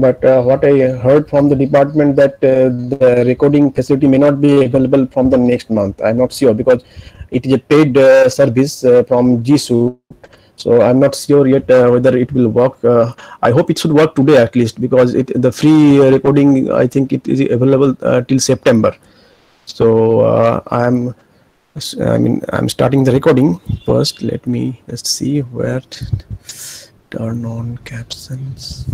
but uh, what I heard from the department that uh, the recording facility may not be available from the next month. I'm not sure because it is a paid uh, service uh, from Suite. So I'm not sure yet uh, whether it will work. Uh, I hope it should work today at least because it, the free recording I think it is available till September. So I'm I mean I'm starting the recording first. Let me just see where turn on captions.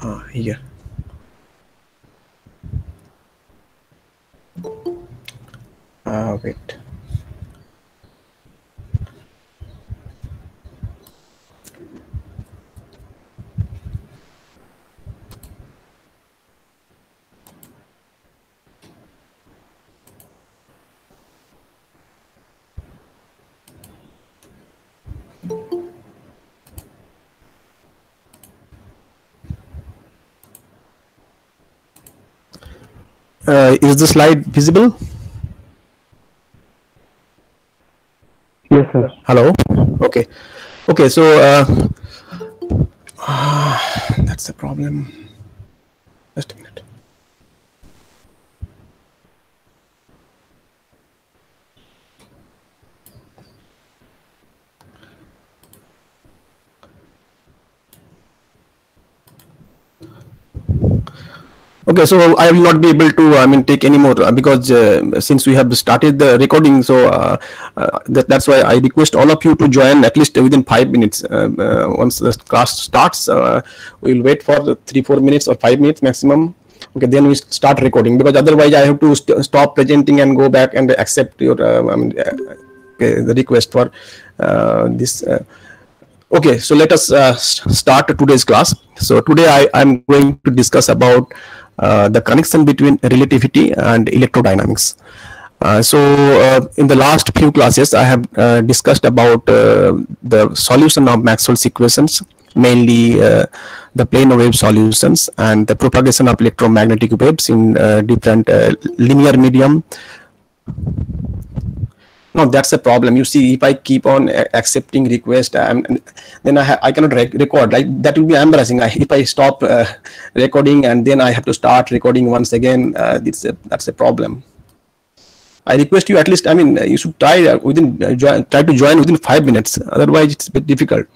Ah, here. Ah, wait. Uh, is the slide visible? Yes, sir. Hello. Okay. Okay. So uh, ah, that's the problem. Just a minute. Okay, so I will not be able to, I mean, take any more uh, because uh, since we have started the recording, so uh, uh, that, that's why I request all of you to join at least within five minutes. Uh, uh, once the class starts, uh, we'll wait for three, four minutes or five minutes maximum. Okay, then we start recording because otherwise I have to st stop presenting and go back and accept your, uh, I mean, uh, okay, the request for uh, this. Uh, okay, so let us uh, start today's class. So today I am going to discuss about uh, the connection between relativity and electrodynamics. Uh, so uh, in the last few classes, I have uh, discussed about uh, the solution of Maxwell's equations, mainly uh, the plane wave solutions and the propagation of electromagnetic waves in uh, different uh, linear medium. No, that's the problem. You see, if I keep on accepting request, um, then I, I cannot rec- record. Like that will be embarrassing. I, if I stop uh, recording and then I have to start recording once again, uh, it's a, that's a problem. I request you at least. I mean, you should try uh, within uh, join, try to join within five minutes. Otherwise, it's a bit difficult.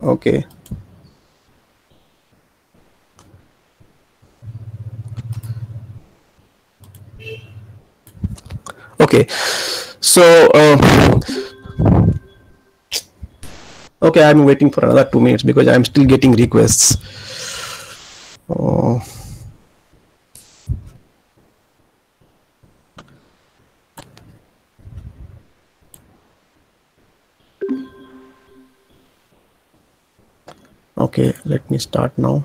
Okay. Okay. So. Uh, Okay, I'm waiting for another two minutes because I'm still getting requests. Oh. Okay, let me start now.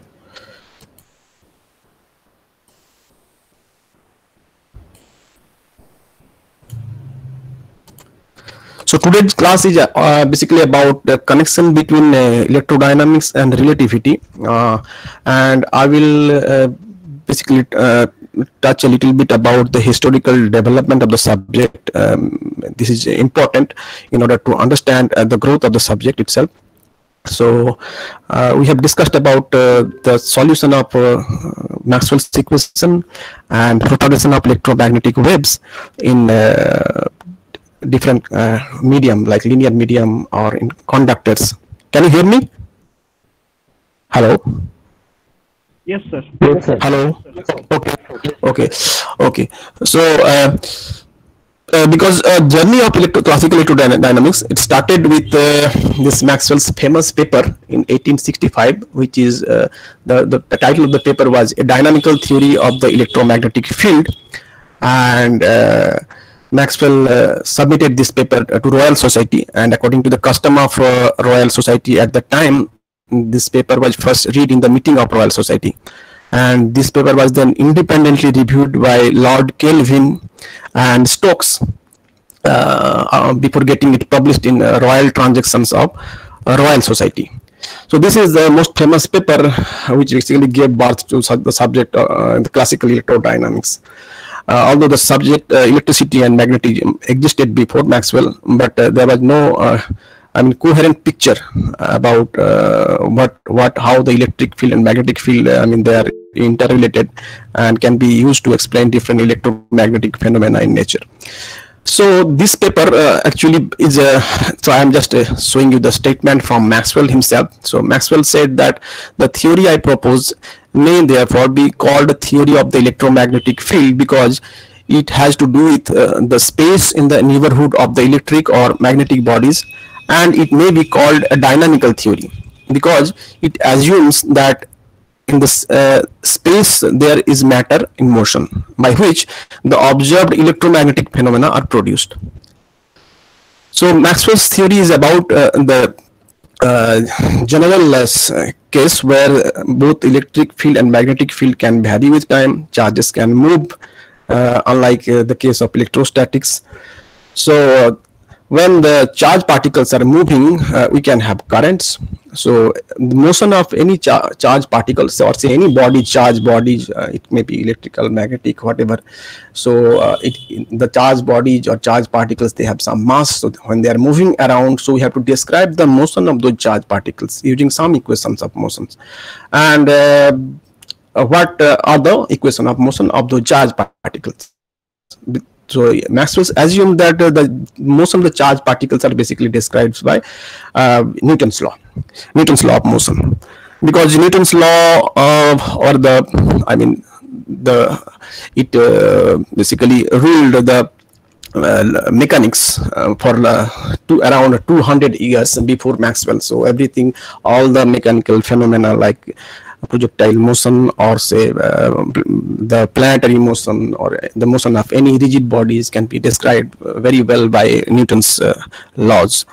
So today's class is uh, basically about the connection between uh, electrodynamics and relativity, uh, and I will uh, basically uh, touch a little bit about the historical development of the subject. Um, this is important in order to understand uh, the growth of the subject itself. So we have discussed about the solution of Maxwell's equation and propagation of electromagnetic waves in different uh, medium like linear medium or in conductors. Can you hear me? Hello. Yes, sir. Yes, sir. Hello. Okay. Okay. Okay. So. Uh, uh, because uh, journey of electro classical electrodynamics it started with uh, this maxwell's famous paper in 1865 which is uh, the, the the title of the paper was a dynamical theory of the electromagnetic field and uh, maxwell uh, submitted this paper uh, to royal society and according to the custom of uh, royal society at the time this paper was first read in the meeting of royal society and this paper was then independently reviewed by Lord Kelvin and Stokes uh, uh, before getting it published in uh, Royal Transactions of Royal Society. So this is the most famous paper which basically gave birth to the subject uh, the classical electrodynamics. Uh, although the subject uh, electricity and magnetism existed before Maxwell, but uh, there was no I mean, coherent picture about uh, what what how the electric field and magnetic field. I mean, they are interrelated and can be used to explain different electromagnetic phenomena in nature. So this paper uh, actually is a, so I am just uh, showing you the statement from Maxwell himself. So Maxwell said that the theory I propose may therefore be called a theory of the electromagnetic field because it has to do with uh, the space in the neighborhood of the electric or magnetic bodies and it may be called a dynamical theory because it assumes that in this uh, space there is matter in motion by which the observed electromagnetic phenomena are produced. So Maxwell's theory is about uh, the uh, general uh, case where both electric field and magnetic field can vary with time, charges can move, uh, unlike uh, the case of electrostatics. So when the charge particles are moving, uh, we can have currents. So the motion of any char charge particles or say any body, charge bodies, uh, it may be electrical, magnetic, whatever. So uh, it, the charge bodies or charge particles, they have some mass. So when they are moving around, so we have to describe the motion of those charge particles using some equations of motions. And uh, what uh, are the equation of motion of those charge particles? So Maxwell assumed that uh, the most of the charge particles are basically described by uh, Newton's law, Newton's law of motion, because Newton's law uh, or the, I mean, the it uh, basically ruled the uh, mechanics uh, for uh, two, around 200 years before Maxwell. So everything, all the mechanical phenomena like projectile motion or say uh, the planetary motion or the motion of any rigid bodies can be described very well by Newton's uh, laws.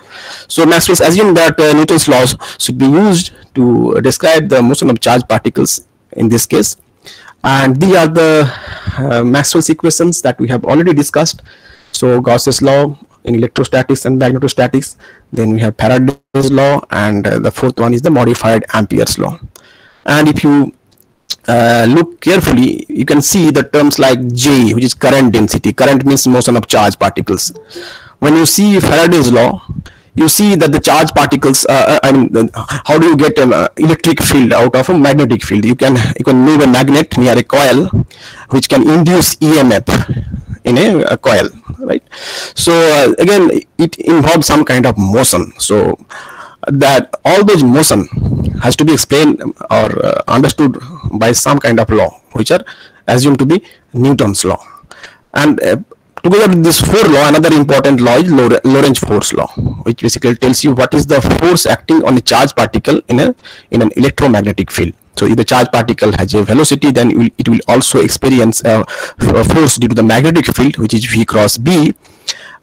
So Maxwell assumed that uh, Newton's laws should be used to describe the motion of charged particles in this case. And these are the uh, Maxwell's equations that we have already discussed. So Gauss's law in electrostatics and magnetostatics. Then we have Faraday's law and uh, the fourth one is the modified Ampere's law and if you uh, look carefully you can see the terms like J which is current density. Current means motion of charge particles. When you see Faraday's law you see that the charge particles uh, uh I mean how do you get an uh, electric field out of a magnetic field? You can you can move a magnet near a coil which can induce EMF in a, a coil right? So uh, again it involves some kind of motion. So that all those motion has to be explained or uh, understood by some kind of law which are assumed to be Newton's law. And uh, together with this four law another important law is Lorentz force law which basically tells you what is the force acting on a charged particle in a in an electromagnetic field. So if the charged particle has a velocity then it will, it will also experience a, a force due to the magnetic field which is v cross b.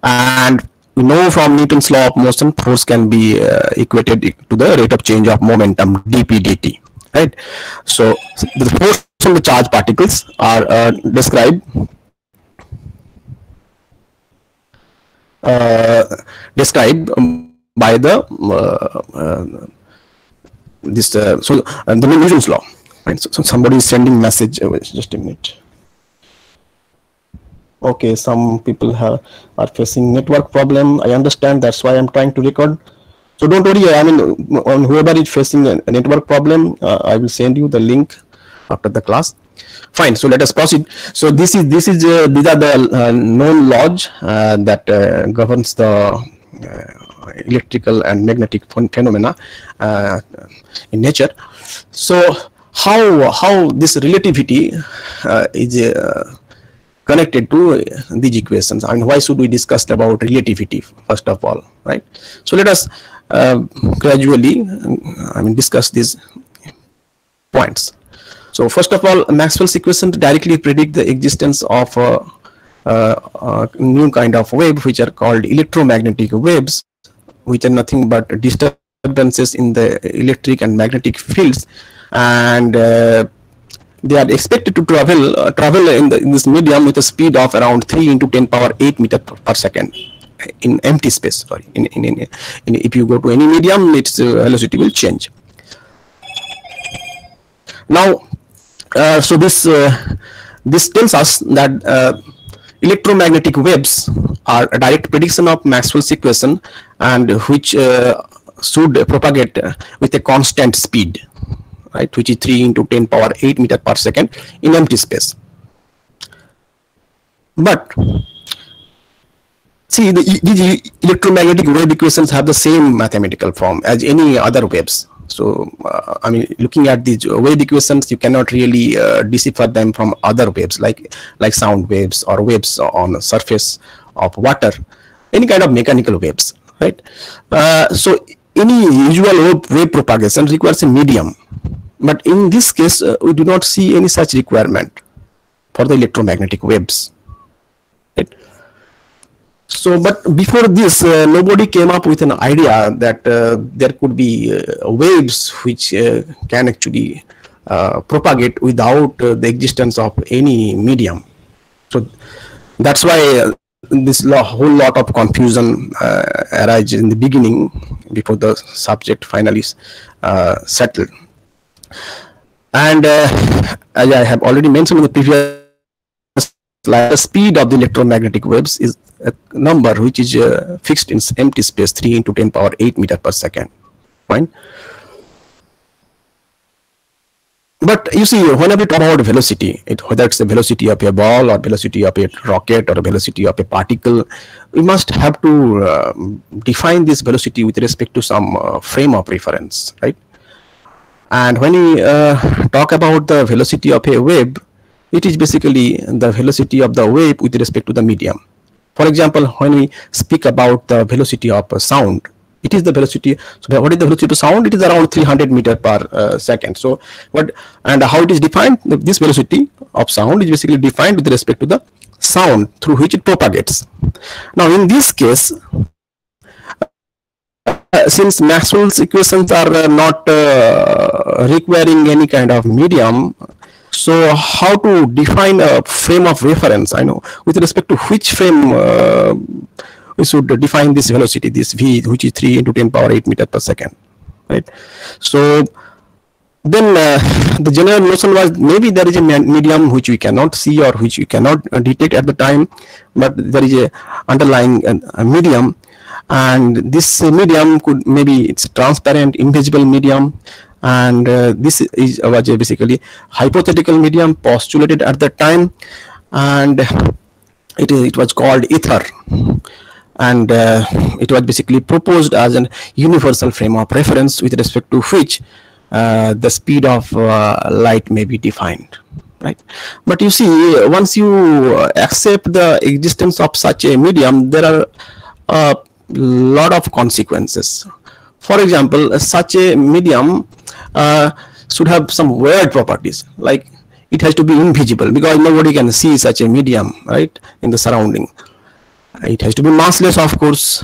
And know from Newton's law of motion, force can be uh, equated to the rate of change of momentum dp dt, right? So the force on the charged particles are uh, described uh, described by the uh, uh, this uh, so the Newton's law. Right? So, so somebody is sending message. just a minute okay some people have are facing network problem. I understand that's why i'm trying to record. So don't worry i mean on whoever is facing a, network problem uh, i will send you the link after the class. Fine so let us proceed. So this is this is uh, these are the uh, known laws uh, that uh, governs the uh, electrical and magnetic phenomena in nature. So how how this relativity is connected to these equations. And why should we discuss about relativity first of all right? So let us uh, gradually i mean discuss these points. So first of all maxwell's equations directly predict the existence of a, a, a new kind of wave which are called electromagnetic waves which are nothing but disturbances in the electric and magnetic fields. And uh, they are expected to travel uh, travel in, the, in, this medium with a speed of around 3 into 10 power 8 meter per, per second in empty space sorry in, in, in, in, if you go to any medium its uh, velocity will change. Now uh, so this uh, this tells us that uh, electromagnetic waves are a direct prediction of Maxwell's equation and which uh, should propagate with a constant speed, right, which is 3 into 10 power 8 meter per second in empty space. But see, the, electromagnetic wave equations have the same mathematical form as any other waves. So, uh, I mean, looking at these wave equations, you cannot really uh, decipher them from other waves like like sound waves or waves on the surface of water, any kind of mechanical waves, right? Uh, so, any usual wave, wave propagation requires a medium, but in this case, uh, we do not see any such requirement for the electromagnetic waves, right? So, but before this, uh, nobody came up with an idea that uh, there could be uh, waves which uh, can actually uh, propagate without the existence of any medium. So, that's why this lo whole lot of confusion uh, arises in the beginning before the subject finally uh, settled. And uh, as I have already mentioned in the previous slide, the speed of the electromagnetic waves is a number which is uh, fixed in empty space 3 into 10 power 8 meter per second. Fine. But you see, whenever we talk about velocity, it, whether it's the velocity of a ball or velocity of a rocket or velocity of a particle, we must have to uh, define this velocity with respect to some uh, frame of reference, right? And when we uh, talk about the velocity of a wave, it is basically the velocity of the wave with respect to the medium. For example, when we speak about the velocity of sound, it is the velocity. So, what is the velocity of sound? It is around 300 meter per uh, second. So, what and how it is defined? This velocity of sound is basically defined with respect to the sound through which it propagates. Now, in this case, since Maxwell's equations are uh, not uh, requiring any kind of medium, so how to define a frame of reference? I know with respect to which frame uh, we should define this velocity, this v, which is 3 into 10 power 8 meter per second, right? So then uh, the general notion was maybe there is a medium which we cannot see or which we cannot uh, detect at the time, but there is a underlying uh, medium and this medium could maybe it's transparent invisible medium. And uh, this is uh, was basically hypothetical medium postulated at the time. And it, it was called ether. And uh, it was basically proposed as an universal frame of reference with respect to which uh, the speed of uh, light may be defined right? But you see once you accept the existence of such a medium there are a lot of consequences. For example such a medium uh, should have some weird properties like it has to be invisible because nobody can see such a medium right in the surrounding. It has to be massless of course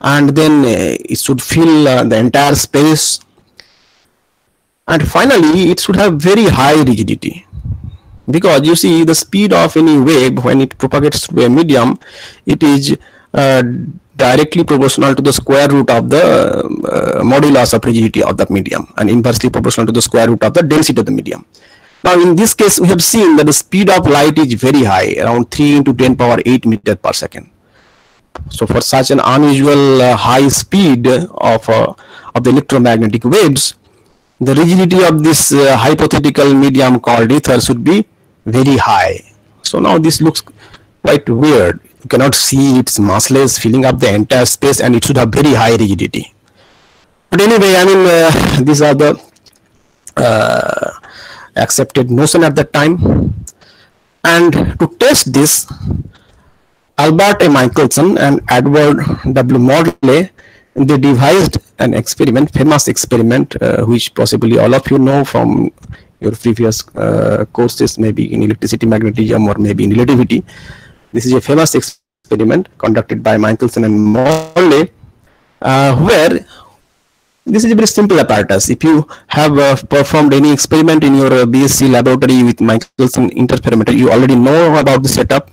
and then uh, it should fill uh, the entire space. And finally it should have very high rigidity because you see the speed of any wave when it propagates through a medium it is uh, directly proportional to the square root of the uh, modulus of rigidity of the medium and inversely proportional to the square root of the density of the medium now in this case, we have seen that the speed of light is very high, around 3 into 10 power 8 meter per second. So for such an unusual uh, high speed of, uh, of the electromagnetic waves, the rigidity of this uh, hypothetical medium called ether should be very high. So now this looks quite weird. Cannot see its massless filling up the entire space and it should have very high rigidity. But anyway, I mean, uh, these are the uh, accepted notion at that time. And to test this, Albert A. Michelson and Edward W. Morley, they devised an experiment, famous experiment, uh, which possibly all of you know from your previous uh, courses, maybe in electricity magnetism or maybe in relativity. This is a famous experiment conducted by Michelson and Morley, uh, where this is a very simple apparatus. If you have uh, performed any experiment in your uh, BSc laboratory with Michelson interferometer, you already know about the setup.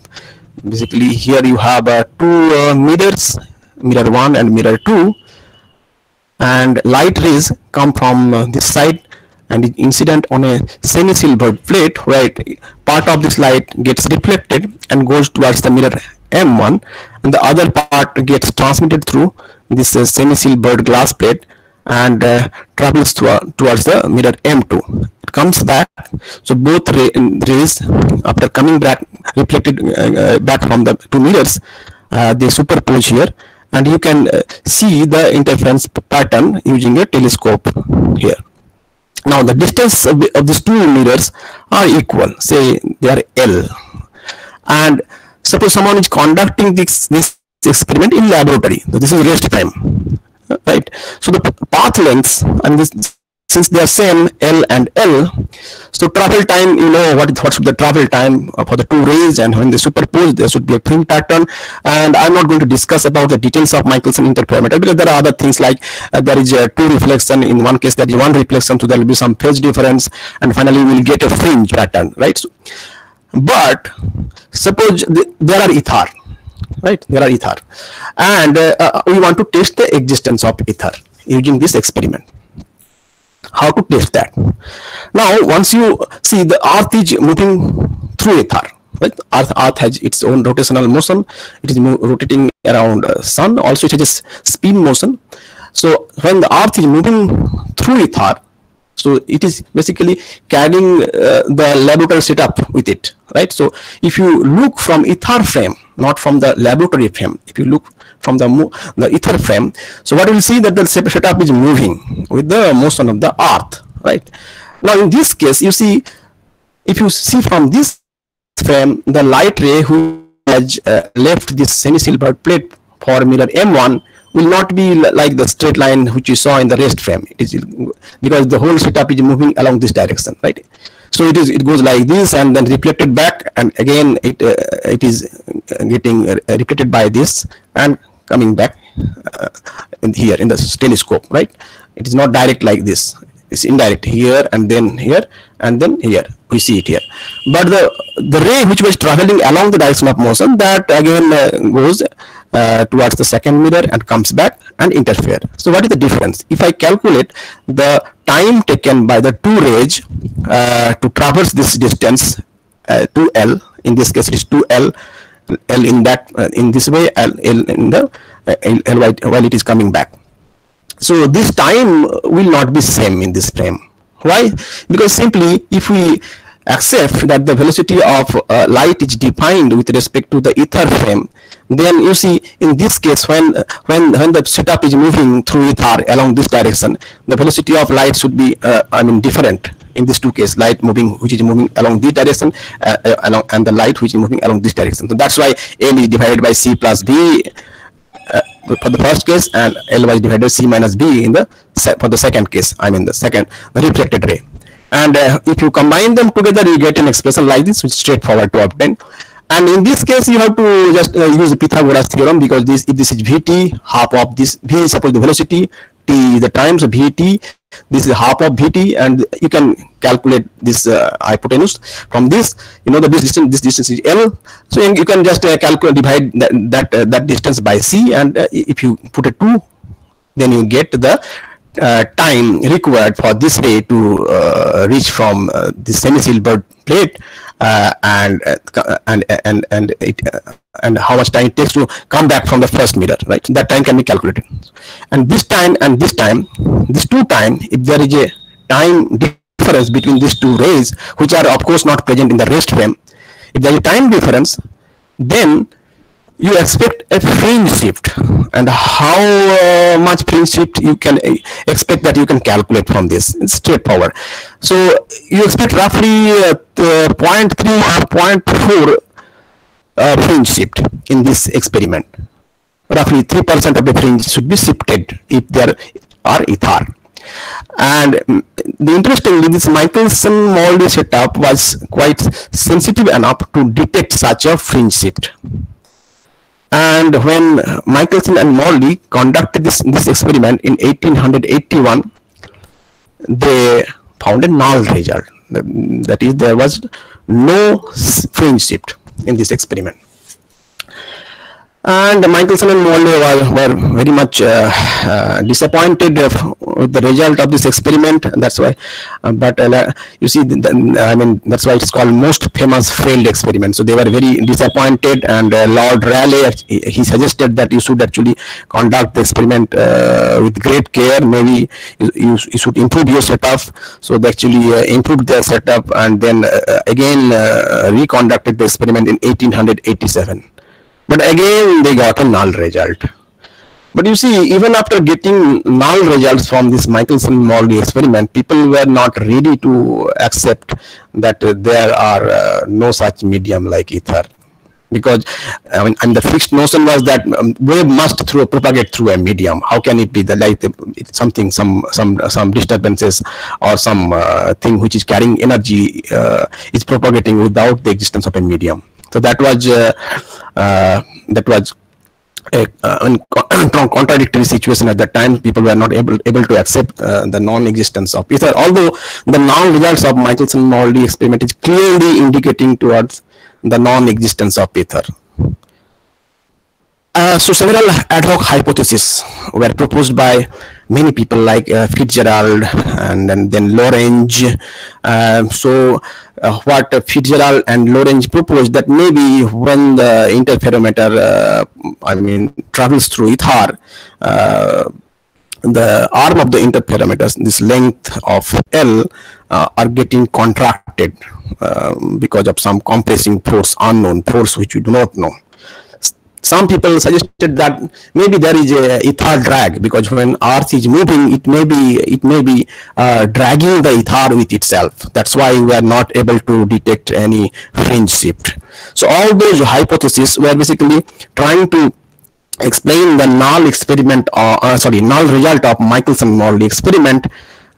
Basically, here you have uh, two uh, mirrors, mirror 1 and mirror 2, and light rays come from this side and incident on a semi-silvered plate where part of this light gets reflected and goes towards the mirror M1 and the other part gets transmitted through this uh, semi-silvered glass plate and uh, travels to, uh, towards the mirror M2. It comes back. So both ray, rays, after coming back, reflected uh, uh, back from the two mirrors, uh, they superpose here, and you can see the interference pattern using a telescope here. Now the distance of, the, of these two mirrors are equal. Say they are L, and suppose someone is conducting this this experiment in laboratory. So this is rest time right so the path lengths and this since they are same L and L, so travel time, you know, what, what should the travel time for the two rays and when they superpose, there should be a fringe pattern. And I'm not going to discuss about the details of Michelson interferometer because there are other things like uh, there is a two reflection. In one case, there is one reflection, so there will be some phase difference. And finally, we'll get a fringe pattern, right? So, but suppose the, there are ether right there are ether and uh, uh, we want to test the existence of ether using this experiment how to test that? Now once you see the earth is moving through ether right? Earth, earth has its own rotational motion. It is rotating around uh, sun. Also it has a spin motion. So when the earth is moving through ether so it is basically carrying uh, the laboratory setup with it right? So if you look from ether frame not from the laboratory frame if you look from the the ether frame. So what you will see that the setup is moving with the motion of the earth right? Now in this case you see if you see from this frame the light ray who has uh, left this semi-silver plate for mirror m1 will not be like the straight line which you saw in the rest frame. It is because the whole setup is moving along this direction right? So it is it goes like this and then reflected back and again it uh, it is getting uh, reflected by this and coming back uh, in here in the telescope right it is not direct like this it's indirect here and then here and then here we see it here but the the ray which was traveling along the direction of motion that again uh, goes uh, towards the second mirror and comes back and interfere. So what is the difference? If I calculate the time taken by the two rays uh, to traverse this distance uh, 2L, in this case it is 2L, L in that uh, in this way, L, L in the uh, L, L while it is coming back. So this time will not be same in this frame. Why? Because simply if we accept that the velocity of uh, light is defined with respect to the ether frame then you see in this case when when when the setup is moving through ether along this direction the velocity of light should be uh, i mean different in these two cases light moving which is moving along this direction uh, uh, along and the light which is moving along this direction. So that's why l is divided by c plus b uh, for the first case and L is divided by C minus B in the for the second case I mean the second the reflected ray. And uh, if you combine them together you get an expression like this which is straightforward to obtain. And in this case you have to just uh, use Pythagoras theorem because this if this is Vt half of this V is suppose the velocity T is the time so Vt this is half of Vt and you can calculate this uh, hypotenuse from this. You know the this distance this distance is L. So you can just uh, calculate divide that that, uh, that distance by C and uh, if you put a 2 then you get the uh, time required for this ray to uh, reach from the semi-silvered plate. uh, and uh, and and and it uh, and how much time it takes to come back from the first mirror right? That time can be calculated. And this time and this time this two time if there is a time difference between these two rays which are of course not present in the rest frame if there is a time difference then you expect a fringe shift. And how uh, much fringe shift you can uh, expect that you can calculate from this? It's straightforward. So you expect roughly uh, 0.3 or 0.4 uh, fringe shift in this experiment. Roughly 3% of the fringe should be shifted if there are ether and mm, the interestingly this Michelson-Morley setup was quite sensitive enough to detect such a fringe shift and when Michelson and Morley conducted this, this experiment in 1881, they found a null result. That is, there was no fringe shift in this experiment. And Michelson and Morley were, were very much uh, uh, disappointed with the result of this experiment. That's why, uh, but uh, you see, the, the, I mean, that's why it's called most famous failed experiment. So they were very disappointed, and uh, Lord Rayleigh he suggested that you should actually conduct the experiment uh, with great care. Maybe you, you, you, should improve your setup. So they actually improved their setup, and then again reconducted the experiment in 1887. But again, they got a null result. But you see, even after getting null results from this Michelson-Morley experiment, people were not ready to accept that uh, there are uh, no such medium like ether. Because I mean, and the fixed notion was that um, wave must through propagate through a medium. How can it be the like something, some some some disturbances or some uh, thing which is carrying energy uh, is propagating without the existence of a medium? So that was uh, uh, that was a uh, contradictory situation at that time. People were not able able to accept uh, the non-existence of ether. Although the non-results of Michelson-Morley experiment is clearly indicating towards the non-existence of ether. Uh, so several ad hoc hypotheses were proposed by many people like uh, Fitzgerald and, and then. Uh, so uh, what Fitzgerald and Lorentz proposed that maybe when the interferometer, uh, I mean, travels through ether, uh, the arm of the interferometers, this length of L, are getting contracted because of some compressing force, unknown force which we do not know some people suggested that maybe there is a ether drag because when earth is moving it may be it may be uh, dragging the ether with itself. That's why we are not able to detect any fringe shift. So all those hypotheses were basically trying to explain the null experiment or uh, sorry null result of michelson morley experiment.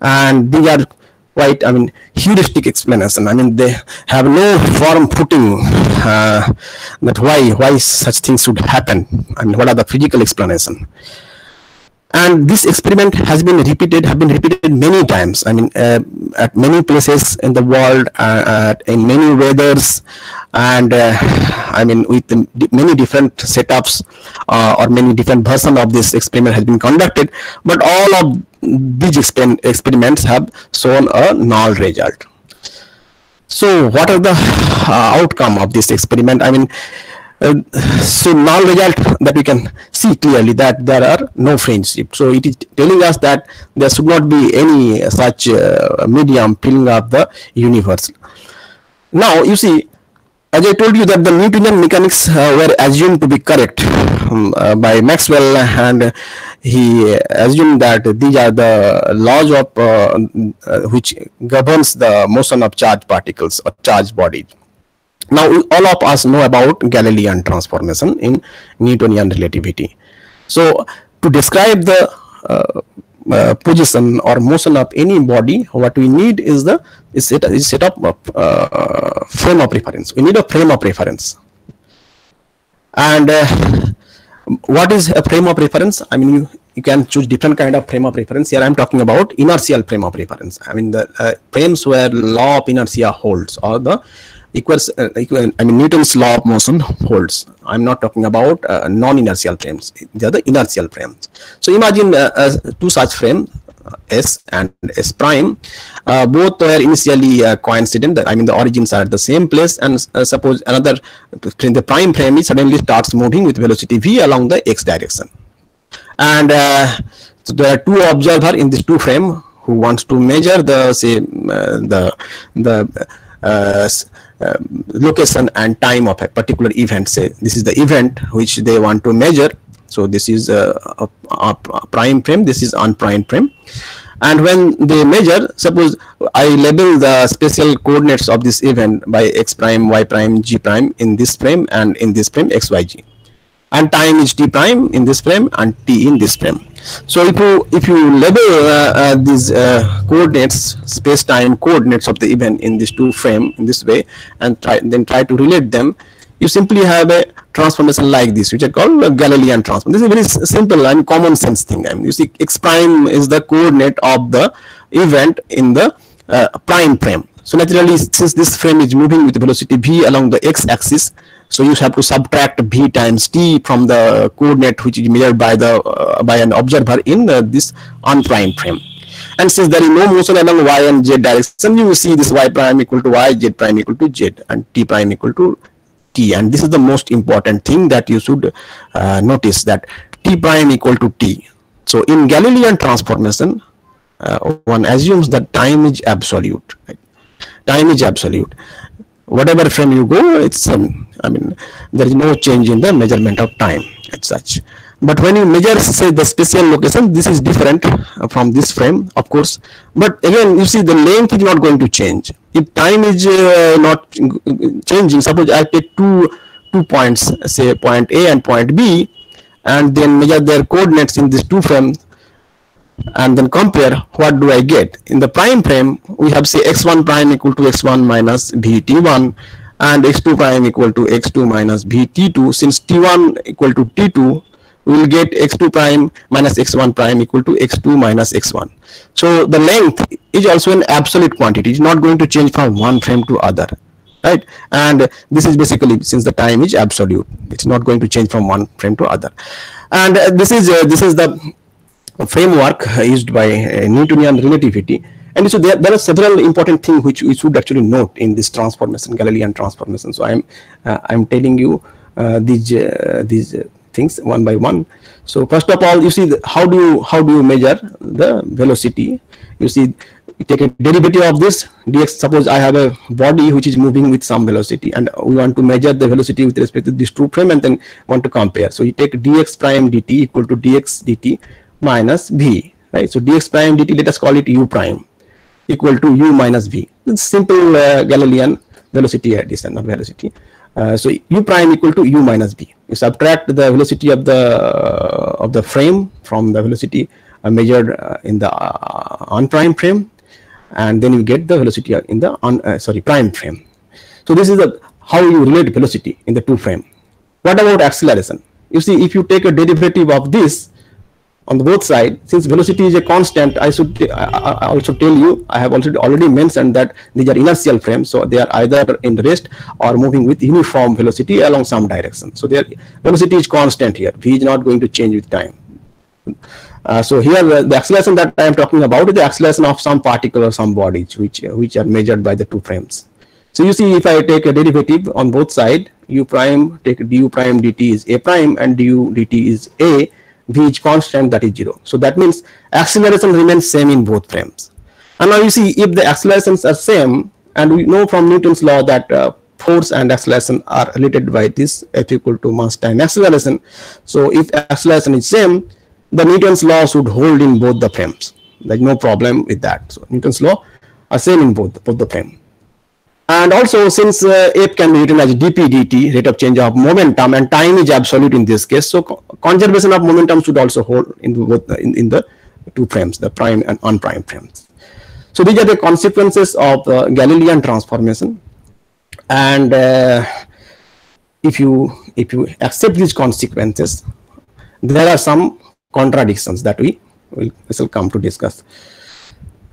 And these are right i mean heuristic explanation. I mean they have no firm footing uh, that why why such things should happen. I and what are the physical explanation and this experiment has been repeated have been repeated many times. I mean uh, at many places in the world uh, in many weathers and uh, i mean with many different setups uh, or many different versions of this experiment has been conducted. But all of these exper experiments have shown a null result. So what are the uh, outcome of this experiment? I mean so null result that we can see clearly that there are no fringe shift. So it is telling us that there should not be any such uh, medium filling up the universe. Now you see, as I told you that the Newtonian mechanics uh, were assumed to be correct um, uh, by Maxwell and he assumed that these are the laws of uh, uh, which governs the motion of charged particles or charged bodies. Now, all of us know about Galilean transformation in Newtonian relativity. So, to describe the uh, uh, position or motion of any body, what we need is the is set, is set up of uh, frame of reference. We need a frame of reference. And uh, what is a frame of reference? I mean, you, you can choose different kind of frame of reference. Here I'm talking about inertial frame of reference. I mean, the uh, frames where law of inertia holds or the equals, uh, equal, I mean, Newton's law of motion holds. I'm not talking about uh, non-inertial frames. They are the inertial frames. So imagine uh, uh two such frames, uh, S and S prime. Uh, both were initially coincident. That I mean, the origins are at the same place. And suppose another, the prime frame suddenly starts moving with velocity v along the x direction. And so there are two observer in this two frame who wants to measure the say the the uh, um, location and time of a particular event. Say this is the event which they want to measure. So this is a, a, a prime frame. This is unprimed frame. And when they measure suppose i label the spatial coordinates of this event by x prime y prime z prime in this frame and in this frame x y z and time is t prime in this frame and t in this frame so if you if you label uh, uh, these uh, coordinates, space-time coordinates of the event in these two frame in this way, and try, then try to relate them, you simply have a transformation like this, which are called Galilean transform. This is a very simple and common sense thing. I mean, you see, x prime is the coordinate of the event in the uh, prime frame. So naturally, since this frame is moving with velocity v along the x-axis, So you have to subtract v times t from the coordinate which is measured by the uh, by an observer in uh, this unprimed frame. And since there is no motion along y and z direction, you will see this y prime equal to y, z prime equal to z, and t prime equal to t. And this is the most important thing that you should uh, notice that t prime equal to t. So in Galilean transformation, uh, one assumes that time is absolute. Right? Time is absolute. Whatever frame you go, it's um, I mean there is no change in the measurement of time as such. But when you measure say the spatial location, this is different from this frame, of course. But again, you see the length is not going to change. If time is uh, not changing, suppose I take two two points, say point A and point B, and then measure their coordinates in these two frames and then compare what do I get? In the prime frame we have say x1 prime equal to x1 minus vt1 and x2 prime equal to x2 minus vt2 since t1 equal to t2 we will get x2 prime minus x1 prime equal to x2 minus x1 so the length is also an absolute quantity. It's not going to change from one frame to other right? And this is basically since the time is absolute. It's not going to change from one frame to other. And uh, this is uh, this is the framework used by uh, Newtonian relativity. And so there, there are several important things which we should actually note in this transformation Galilean transformation. So i'm uh, i'm telling you uh, these uh, these things one by one. So first of all you see the, how do you how do you measure the velocity? You see you take a derivative of this. Dx suppose i have a body which is moving with some velocity and we want to measure the velocity with respect to this true frame and then want to compare. So you take dx prime dt equal to dx dt minus v right? So dx prime dt let us call it u prime equal to u minus v. It's simple uh, galilean velocity addition of velocity. Uh, so u prime equal to u minus v. You subtract the velocity of the uh, of the frame from the velocity uh, measured uh, in the uh, prime frame and then you get the velocity in the un, sorry prime frame. So this is the how you relate velocity in the two frame. What about acceleration you see if you take a derivative of this on the both side since velocity is a constant i should I, I also tell you i have also already mentioned that these are inertial frames so they are either in rest or moving with uniform velocity along some direction. So their velocity is constant here. V is not going to change with time. Uh, so here uh, the acceleration that i am talking about is the acceleration of some particle or some bodies which uh, which are measured by the two frames. So you see if i take a derivative on both side u prime take du prime dt is a prime and du dt is a v is constant that is 0 so that means acceleration remains same in both frames. And now you see if the accelerations are same and we know from newton's law that uh, force and acceleration are related by this f equal to mass time acceleration. So if acceleration is same the newton's law should hold in both the frames. Like no problem with that. So newton's law are same in both both the frame and also since uh, can be written as dp dt, rate of change of momentum, and time is absolute in this case, so co conservation of momentum should also hold in both the, in, in, the two frames, the prime and unprime frames. So these are the consequences of uh, Galilean transformation, and uh, if you if you accept these consequences, there are some contradictions that we will, we will come to discuss.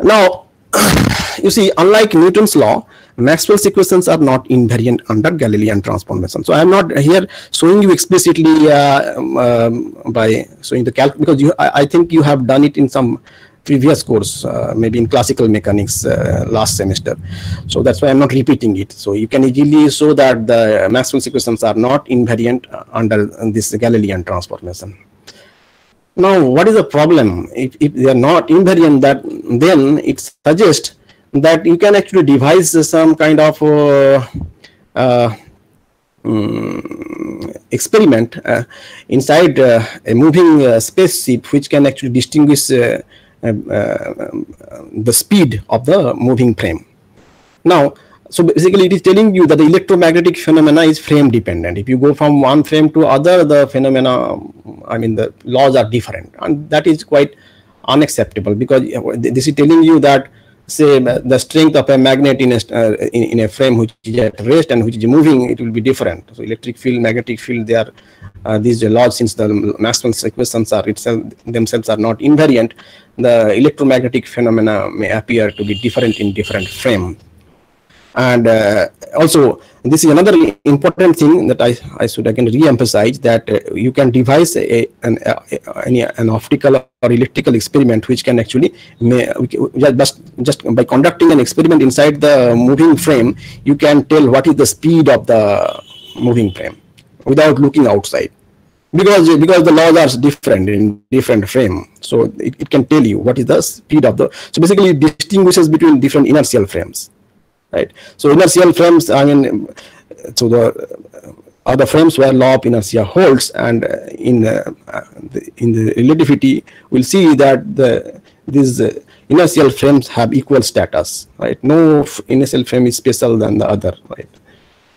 Now, you see, unlike Newton's law, Maxwell's equations are not invariant under Galilean transformation. So I am not here showing you explicitly uh, um, by showing the calc because you, I, I, think you have done it in some previous course, uh, maybe in classical mechanics uh, last semester. So that's why I'm not repeating it. So you can easily show that the Maxwell's equations are not invariant uh, under this Galilean transformation. Now, what is the problem? If, if they are not invariant, that then it suggests that you can actually devise some kind of um, experiment uh, inside uh, a moving spaceship which can actually distinguish the speed of the moving frame. Now, so basically it is telling you that the electromagnetic phenomena is frame dependent. If you go from one frame to other, the phenomena, I mean the laws are different and that is quite unacceptable because this is telling you that say the strength of a magnet in a, uh, in, in, a frame which is at rest and which is moving, it will be different. So electric field, magnetic field, they are uh, these laws since the Maxwell's equations are itself themselves are not invariant. The electromagnetic phenomena may appear to be different in different frame. And uh, also, this is another important thing that I, I should again re-emphasize that uh, you can devise a, an, any, an optical or electrical experiment which can actually may, just, just by conducting an experiment inside the moving frame, you can tell what is the speed of the moving frame without looking outside. Because because the laws are different in different frame. So it, it can tell you what is the speed of the so basically it distinguishes between different inertial frames right? So inertial frames i mean so the are the frames where law of inertia holds and uh, in uh, the, in the relativity we'll see that the these uh, inertial frames have equal status right? No inertial frame is special than the other right?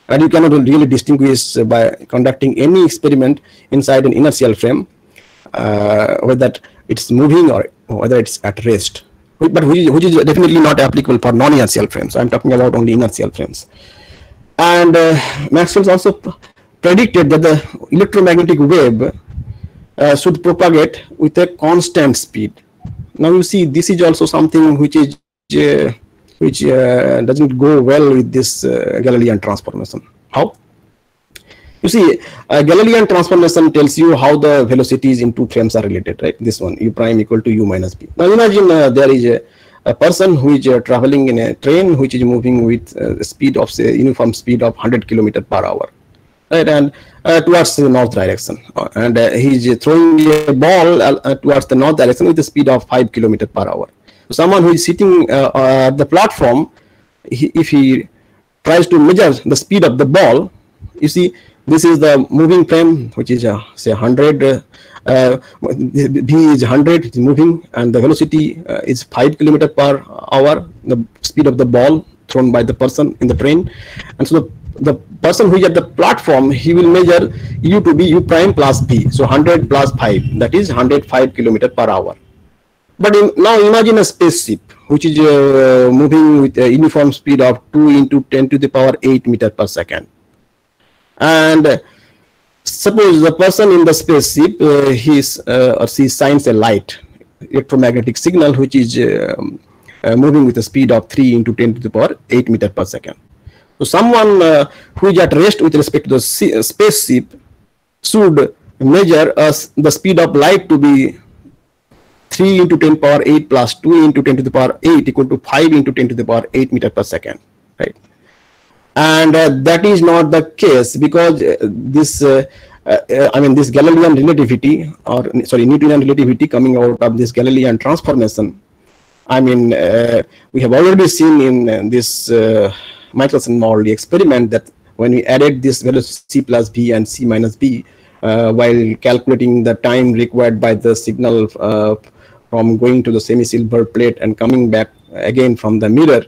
And you cannot really distinguish by conducting any experiment inside an inertial frame uh, whether it's moving or whether it's at rest but which is, which is definitely not applicable for non-inertial frames i'm talking about only inertial frames and uh, maxwell also predicted that the electromagnetic wave uh, should propagate with a constant speed now you see this is also something which is uh, which uh, doesn't go well with this uh, Galilean transformation. How? You see, uh, Galilean transformation tells you how the velocities in two frames are related, right? This one, u prime equal to u minus b. Now imagine uh, there is a, a, person who is uh, traveling in a train which is moving with uh, speed of say uniform speed of 100 kilometer per hour, right? And towards the north direction, and he is throwing a ball towards the north direction with the speed of 5 kilometer per hour someone who is sitting uh, uh, at the platform, he, if he tries to measure the speed of the ball, you see this is the moving frame, which is uh, say 100. Uh, uh, v is 100, it's moving, and the velocity uh, is 5 kilometer per hour, the speed of the ball thrown by the person in the train. And so the, the person who is at the platform, he will measure u to be u prime plus b. So 100 plus 5, that is 105 kilometer per hour. But in, now imagine a spaceship which is uh, moving with a uniform speed of 2 into 10 to the power 8 meter per second. And uh, suppose the person in the spaceship, uh, he's, uh, or she signs a light, electromagnetic signal, which is um, uh, moving with a speed of 3 into 10 to the power 8 meter per second. So someone uh, who is at rest with respect to the spaceship should measure as the speed of light to be 3 into 10 power 8 plus 2 into 10 to the power 8 equal to 5 into 10 to the power 8 meter per second, right? And uh, that is not the case because uh, this, uh, uh I mean, this Galilean relativity or sorry, Newtonian relativity coming out of this Galilean transformation. I mean, uh, we have already seen in uh, this Michelson-Morley experiment that when we added this value c plus b and c minus b, while calculating the time required by the signal from going to the semi-silver plate and coming back again from the mirror,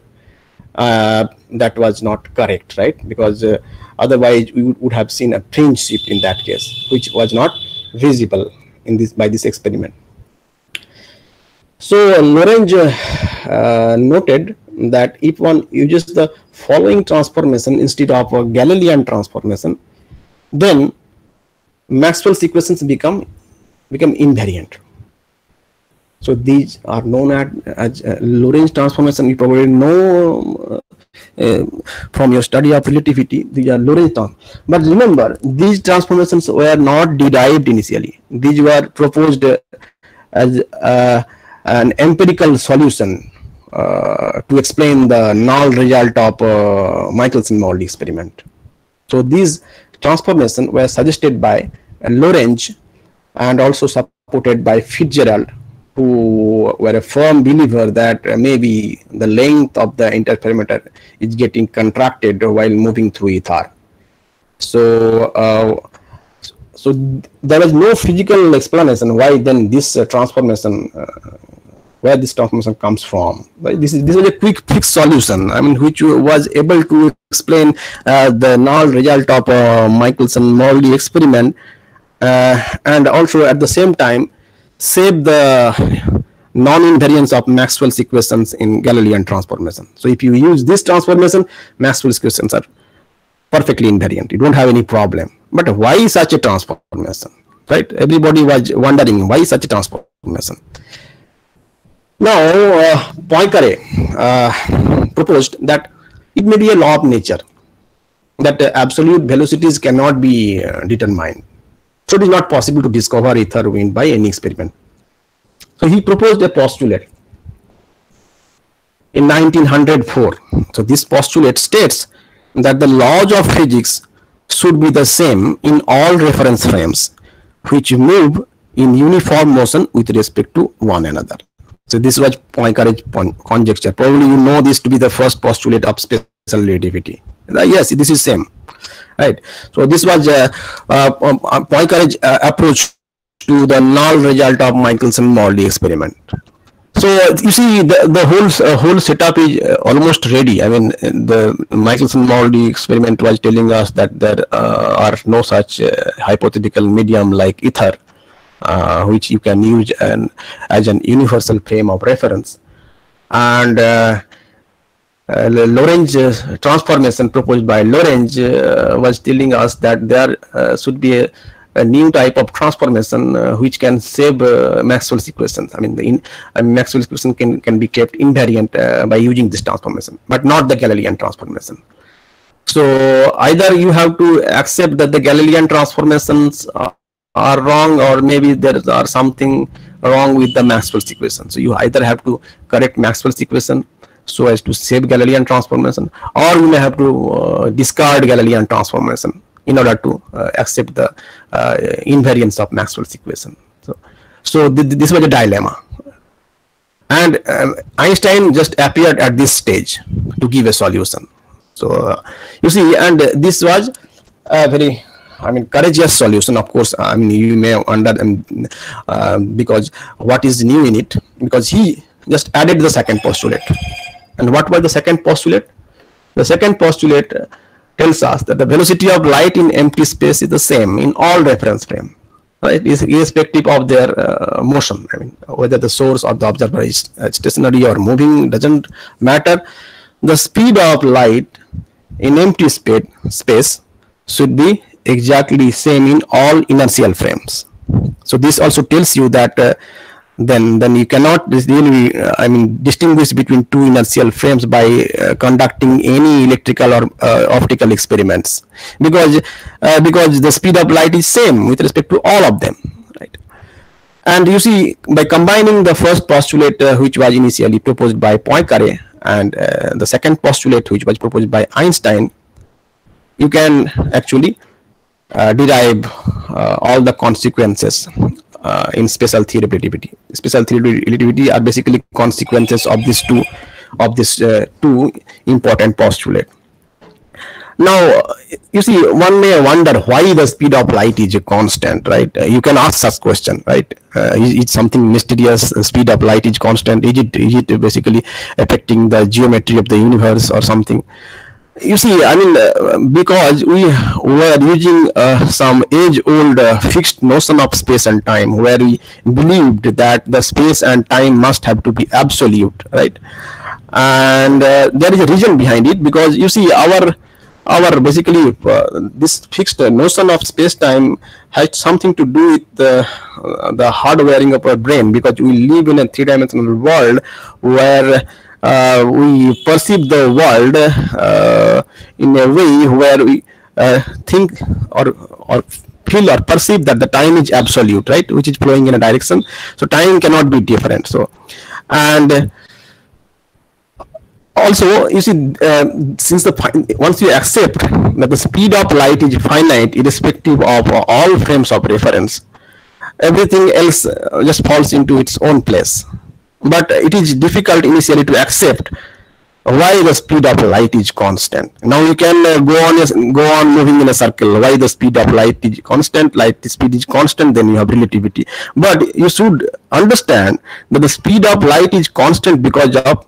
uh, that was not correct, right? Because uh, otherwise we would, have seen a fringe shift in that case, which was not visible in this by this experiment. So Lorentz uh, noted that if one uses the following transformation instead of a Galilean transformation, then Maxwell's equations become become invariant. So these are known as, as uh, Lorentz transformation. You probably know uh, uh, from your study of relativity. These are Lorentz transformations. But remember, these transformations were not derived initially. These were proposed uh, as uh, an empirical solution uh, to explain the null result of Michelson-Morley experiment. So these transformations were suggested by Lorentz and also supported by Fitzgerald who were a firm believer that maybe the length of the interferometer is getting contracted while moving through ether. So, uh, so there was no physical explanation why then this uh, transformation, uh, where this transformation comes from. This is this was a quick fix solution. I mean, which was able to explain uh, the null result of uh, Michelson-Morley experiment, uh, and also at the same time save the non-invariance of Maxwell's equations in Galilean transformation. So if you use this transformation, Maxwell's equations are perfectly invariant. You don't have any problem. But why such a transformation? Right? Everybody was wondering why such a transformation. Now, uh, Poincare uh, proposed that it may be a law of nature that uh, absolute velocities cannot be uh, determined. So it is not possible to discover ether wind by any experiment. So he proposed a postulate in 1904. So this postulate states that the laws of physics should be the same in all reference frames which move in uniform motion with respect to one another. So this was Poincaré's conjecture. Probably you know this to be the first postulate of special relativity. Yes, this is same, right? So this was a, uh, uh Poincaré's uh, approach to the null result of Michelson-Morley experiment. So you see, the, the whole uh, whole setup is uh, almost ready. I mean, the Michelson-Morley experiment was telling us that there uh, are no such uh, hypothetical medium like ether, uh, which you can use an, as an universal frame of reference. And uh, Lorentz transformation proposed by Lorentz was telling us that there should be a a new type of transformation uh, which can save uh, Maxwell's equations. I mean, in, I mean, Maxwell's equation can, can be kept invariant uh, by using this transformation, but not the Galilean transformation. So either you have to accept that the Galilean transformations are, are wrong or maybe there are something wrong with the Maxwell's equation. So you either have to correct Maxwell's equation so as to save Galilean transformation or you may have to uh, discard Galilean transformation in order to uh, accept the uh, invariance of Maxwell's equation. So, so th this was a dilemma. And um, Einstein just appeared at this stage to give a solution. So uh, you see, and this was a very I mean, courageous solution, of course. I mean, you may wonder um, uh, because what is new in it? Because he just added the second postulate. And what was the second postulate? The second postulate tells us that the velocity of light in empty space is the same in all reference frame right? Is irrespective of their uh, motion. I mean whether the source or the observer is uh, stationary or moving doesn't matter. The speed of light in empty space space should be exactly same in all inertial frames. So this also tells you that uh, then then you cannot really uh, i mean distinguish between two inertial frames by uh, conducting any electrical or uh, optical experiments. Because uh, because the speed of light is same with respect to all of them right? And you see by combining the first postulate uh, which was initially proposed by Poincaré and uh, the second postulate which was proposed by Einstein you can actually derive all the consequences uh, in special theory of relativity. Special theory of relativity are basically consequences of these two of these uh, two important postulate. Now, you see, one may wonder why the speed of light is a constant, right? Uh, you can ask such question, right? Uh, is it something mysterious? Speed of light is constant. Is it is it basically affecting the geometry of the universe or something? You see i mean uh, because we were using uh, some age old uh, fixed notion of space and time where we believed that the space and time must have to be absolute right? And uh, there is a reason behind it because you see our our basically uh, this fixed notion of space time has something to do with the uh, the hardwiring of our brain because we live in a three dimensional world where we perceive the world uh, in a way where we uh, think or or feel or perceive that the time is absolute right? Which is flowing in a direction. So time cannot be different. So and also you see uh, since the once you accept that the speed of light is finite irrespective of all frames of reference everything else just falls into its own place but it is difficult initially to accept why the speed of light is constant. Now you can uh, go on go on moving in a circle. Why the speed of light is constant? Light speed is constant. Then you have relativity. But you should understand that the speed of light is constant because of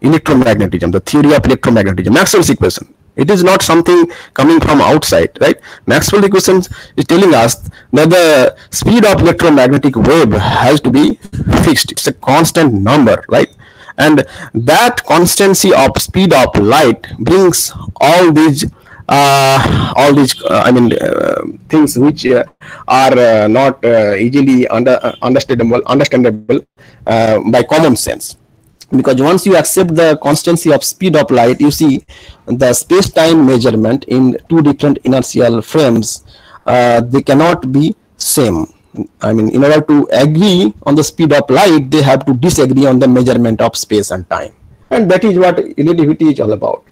electromagnetism, the theory of electromagnetism, Maxwell's equation. It is not something coming from outside, right? Maxwell equations is telling us that the speed of electromagnetic wave has to be fixed. It's a constant number, right? And that constancy of speed of light brings all these uh, all these uh, I mean uh, things which uh, are uh, not uh, easily under, understandable understandable by common sense because once you accept the constancy of speed of light you see the space-time measurement in two different inertial frames uh, they cannot be same. I mean in order to agree on the speed of light they have to disagree on the measurement of space and time. And that is what relativity is all about.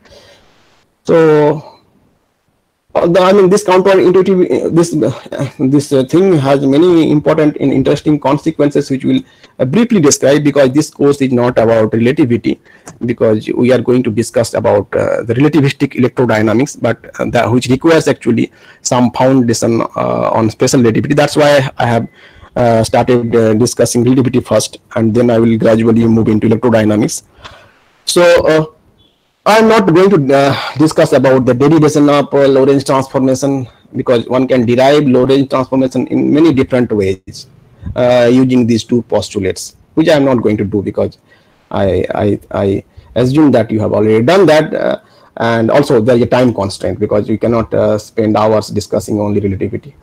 So Although I mean this counterintuitive this this uh, thing has many important and interesting consequences which we'll uh, briefly describe because this course is not about relativity because we are going to discuss about uh, the relativistic electrodynamics but uh, that which requires actually some foundation uh, on special relativity. That's why I have uh, started discussing relativity first and then I will gradually move into electrodynamics. So I'm not going to uh, discuss about the derivation of uh, Lorentz transformation because one can derive Lorentz transformation in many different ways uh, using these two postulates, which I am not going to do because I, I, I assume that you have already done that. Uh, and also there is a time constraint because you cannot uh, spend hours discussing only relativity.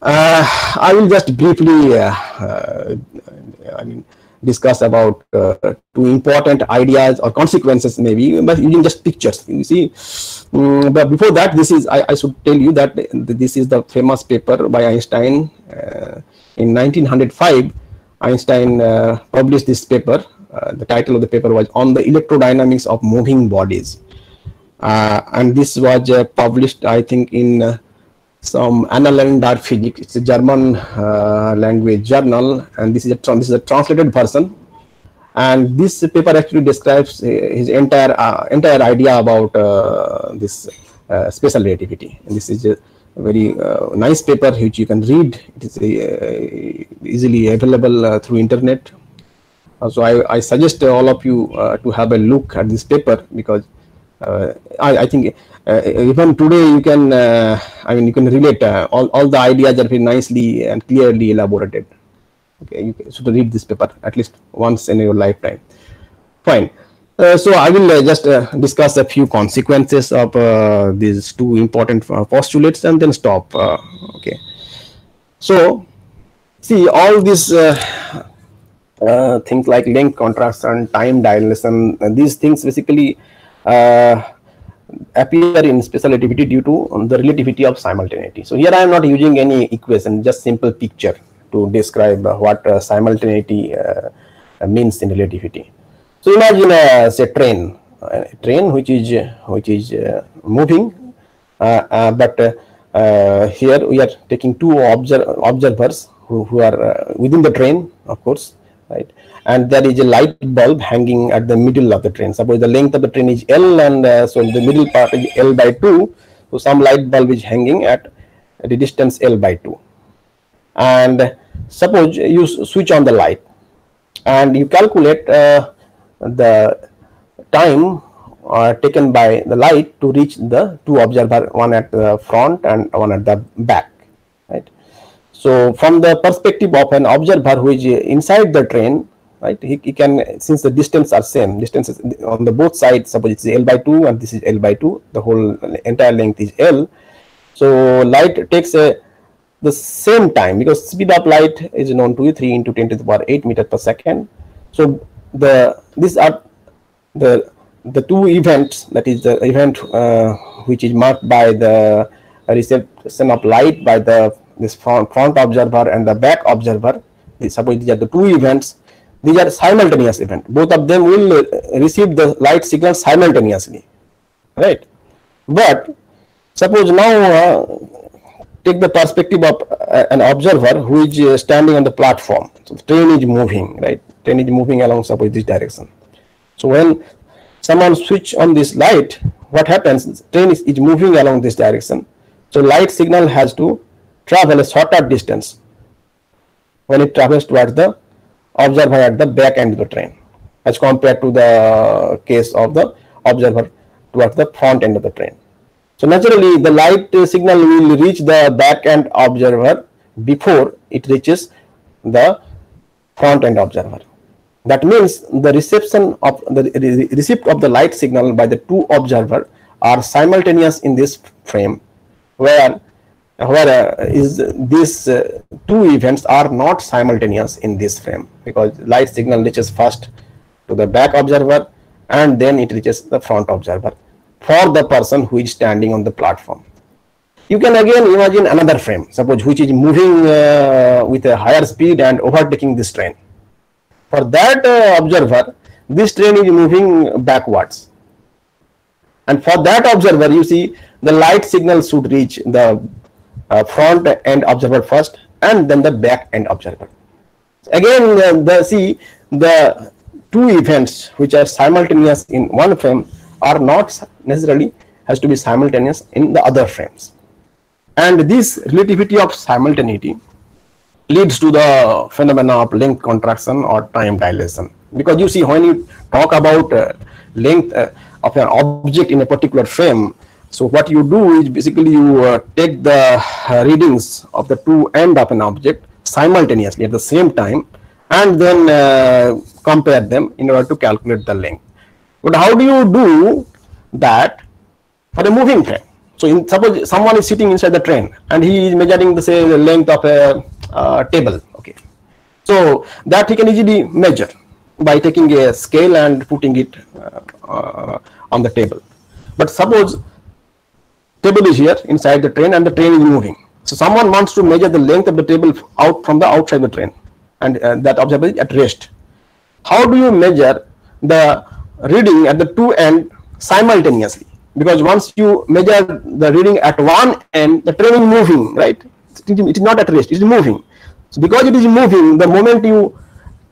Uh, I will just briefly, I mean, discuss about uh, two important ideas or consequences maybe but using just pictures you see. Um, but before that this is I, I, should tell you that this is the famous paper by Einstein uh, in 1905 Einstein uh, published this paper. Uh, the title of the paper was on the electrodynamics of moving bodies. Uh, and this was uh, published I think in some Annalen der Physik. It's a German uh, language journal, and this is a this is a translated version. And this paper actually describes uh, his entire uh, entire idea about uh, this uh, special relativity. And this is a very uh, nice paper which you can read. It is easily available through internet. so I, I suggest all of you to have a look at this paper because I, I think uh, even today you can uh, i mean you can relate uh, all, all the ideas are very nicely and clearly elaborated okay you should read this paper at least once in your lifetime fine uh, so I will uh, just uh, discuss a few consequences of these two important postulates and then stop. okay. So, see all these things like length contraction, time dilation, these things basically appear in special relativity due to the relativity of simultaneity. So here I am not using any equation, just simple picture to describe uh, what uh, simultaneity uh, means in relativity. So imagine a say train, a train which is which is uh, moving, uh, uh, but here we are taking two observ observers who, who are within the train, of course, right? and there is a light bulb hanging at the middle of the train. Suppose the length of the train is L and uh, so the middle part is L by 2. So some light bulb is hanging at the distance L by 2. And suppose you switch on the light and you calculate uh, the time uh, taken by the light to reach the two observer, one at the front and one at the back. Right. So from the perspective of an observer who is inside the train, right he, he can since the distance are same distances on the both sides suppose it's l by 2 and this is l by 2 the whole entire length is l. So light takes a the same time because speed of light is known to be 3 into 10 to the power 8 meter per second. So the these are the the two events that is the event uh, which is marked by the reception of light by the this front, front observer and the back observer suppose these are the two events these are simultaneous event. Both of them will uh, receive the light signal simultaneously right? But suppose now uh, take the perspective of uh, an observer who is uh, standing on the platform. So the train is moving right? Train is moving along suppose this direction. So when someone switch on this light what happens? Train is, is moving along this direction. So light signal has to travel a shorter distance when it travels towards the observer at the back end of the train as compared to the case of the observer towards the front end of the train. So naturally the light signal will reach the back end observer before it reaches the front end observer. That means the reception of the receipt of the light signal by the two observer are simultaneous in this frame where However, is these uh, two events are not simultaneous in this frame because light signal reaches first to the back observer and then it reaches the front observer for the person who is standing on the platform. You can again imagine another frame, suppose which is moving uh, with a higher speed and overtaking this train. For that uh, observer, this train is moving backwards. And for that observer, you see the light signal should reach the uh, front end observer first and then the back end observer. Again, uh, the see the two events which are simultaneous in one frame are not necessarily has to be simultaneous in the other frames. And this relativity of simultaneity leads to the phenomena of length contraction or time dilation. Because you see, when you talk about uh, length uh, of an object in a particular frame, so what you do is basically you uh, take the uh, readings of the two end of an object simultaneously at the same time and then uh, compare them in order to calculate the length. But how do you do that for a moving train? So in, suppose someone is sitting inside the train and he is measuring the say the length of a uh, table. Okay, so that he can easily measure by taking a scale and putting it uh, uh, on the table. But suppose table is here inside the train and the train is moving. So someone wants to measure the length of the table out from the outside the train and uh, that observer is at rest. How do you measure the reading at the two end simultaneously? Because once you measure the reading at one end, the train is moving, right? It is not at rest, it is moving. So because it is moving, the moment you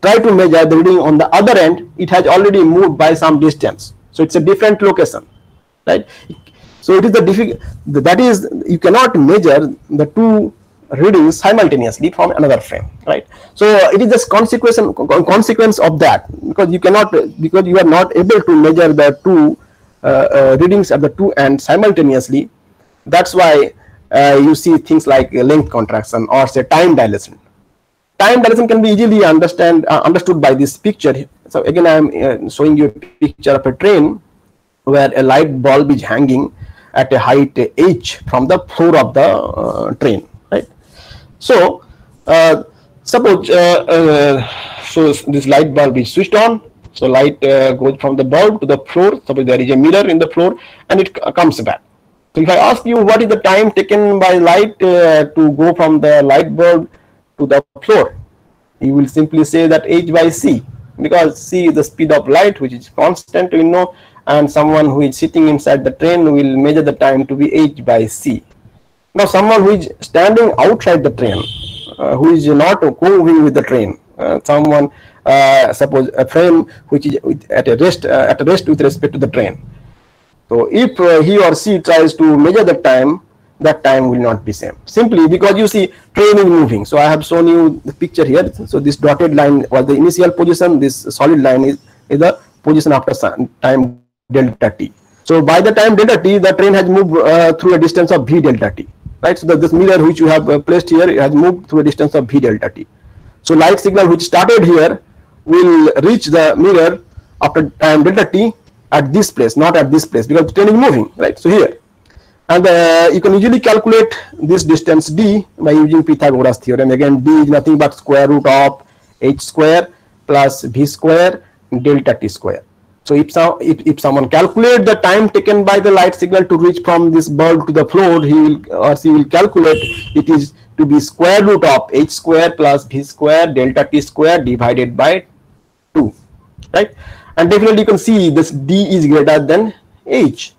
try to measure the reading on the other end, it has already moved by some distance. So it's a different location, right? So it is the difficult, that is, you cannot measure the two readings simultaneously from another frame, right? So it is just consequence, consequence of that because you cannot, because you are not able to measure the two uh, uh, readings at the two ends simultaneously. That's why uh, you see things like length contraction or say time dilation time dilation can be easily understand uh, understood by this picture so again i am uh, showing you a picture of a train where a light bulb is hanging at a height h from the floor of the uh, train right? So uh, suppose uh, uh, so this light bulb is switched on. So light goes from the bulb to the floor. Suppose there is a mirror in the floor and it comes back. So if i ask you what is the time taken by light to go from the light bulb to the floor. You will simply say that h by c because c is the speed of light which is constant you know and someone who is sitting inside the train will measure the time to be h by c. Now someone who is standing outside the train uh, who is not co-moving with the train uh, someone uh, suppose a frame which is at a rest uh, at a rest with respect to the train. So if uh, he or she tries to measure the time that time will not be same simply because you see train is moving so i have shown you the picture here so this dotted line was the initial position this solid line is, is the position after time delta t. So by the time delta t the train has moved uh, through a distance of v delta t right? So this mirror which you have uh, placed here has moved through a distance of v delta t. So light signal which started here will reach the mirror after time delta t at this place not at this place because the train is moving right? So here. And uh, you can usually calculate this distance d by using Pythagoras theorem. Again, d is nothing but square root of h square plus v square delta t square. So if, so, if, if someone calculate the time taken by the light signal to reach from this bulb to the floor, he will or she will calculate it is to be square root of h square plus v square delta t square divided by 2, right? And definitely you can see this d is greater than h,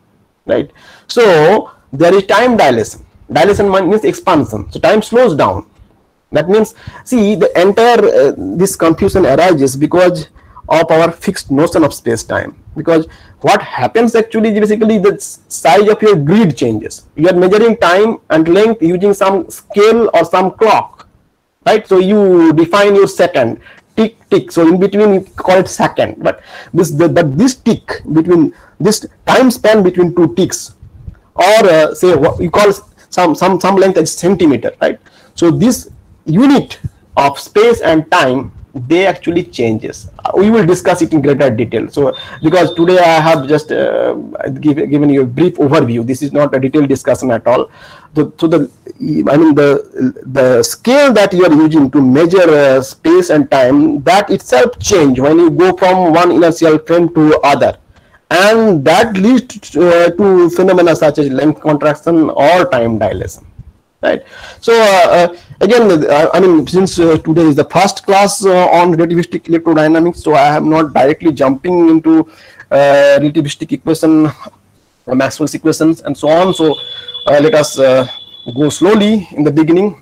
right? So there is time dilation. Dilation means expansion. So time slows down. That means, see, the entire uh, this confusion arises because of our fixed notion of space-time. Because what happens actually is basically the size of your grid changes. You are measuring time and length using some scale or some clock, right? So you define your second tick tick. So in between you call it second, but this the, the this tick between this time span between two ticks or uh, say what you call some some some length as centimeter right so this unit of space and time they actually changes. We will discuss it in greater detail. So because today I have just uh, give, given you a brief overview. This is not a detailed discussion at all. The, so the I mean the the scale that you are using to measure uh, space and time that itself change when you go from one inertial frame to other and that leads to, uh, to phenomena such as length contraction or time dilation right? So uh, uh, again uh, i mean since uh, today is the first class uh, on relativistic electrodynamics so i am not directly jumping into relativistic equation maxwell's equations and so on. So let us go slowly in the beginning.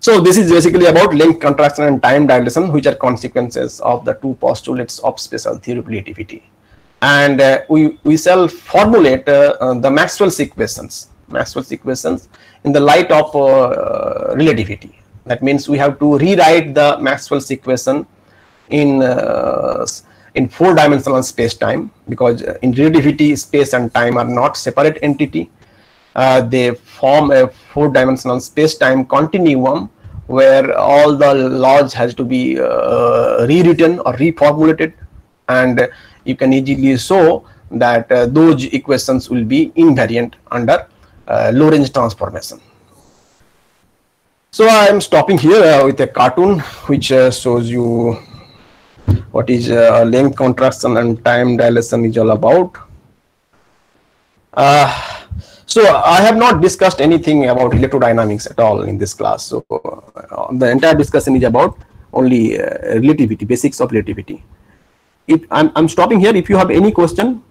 So this is basically about length contraction and time dilation, which are consequences of the two postulates of special theory of relativity. And uh, we, we shall formulate uh, uh, the Maxwell's equations, Maxwell's equations in the light of uh, relativity. That means we have to rewrite the Maxwell's equation in uh, in four-dimensional space-time because uh, in relativity, space and time are not separate entity uh, they form a four-dimensional space-time continuum where all the laws has to be uh, rewritten or reformulated and you can easily show that uh, those equations will be invariant under uh, Lorentz transformation. So I am stopping here uh, with a cartoon which uh, shows you what is length contraction and time dilation is all about. So I have not discussed anything about electrodynamics at all in this class. So uh, the entire discussion is about only uh, relativity, basics of relativity. If I'm, I'm stopping here, if you have any question,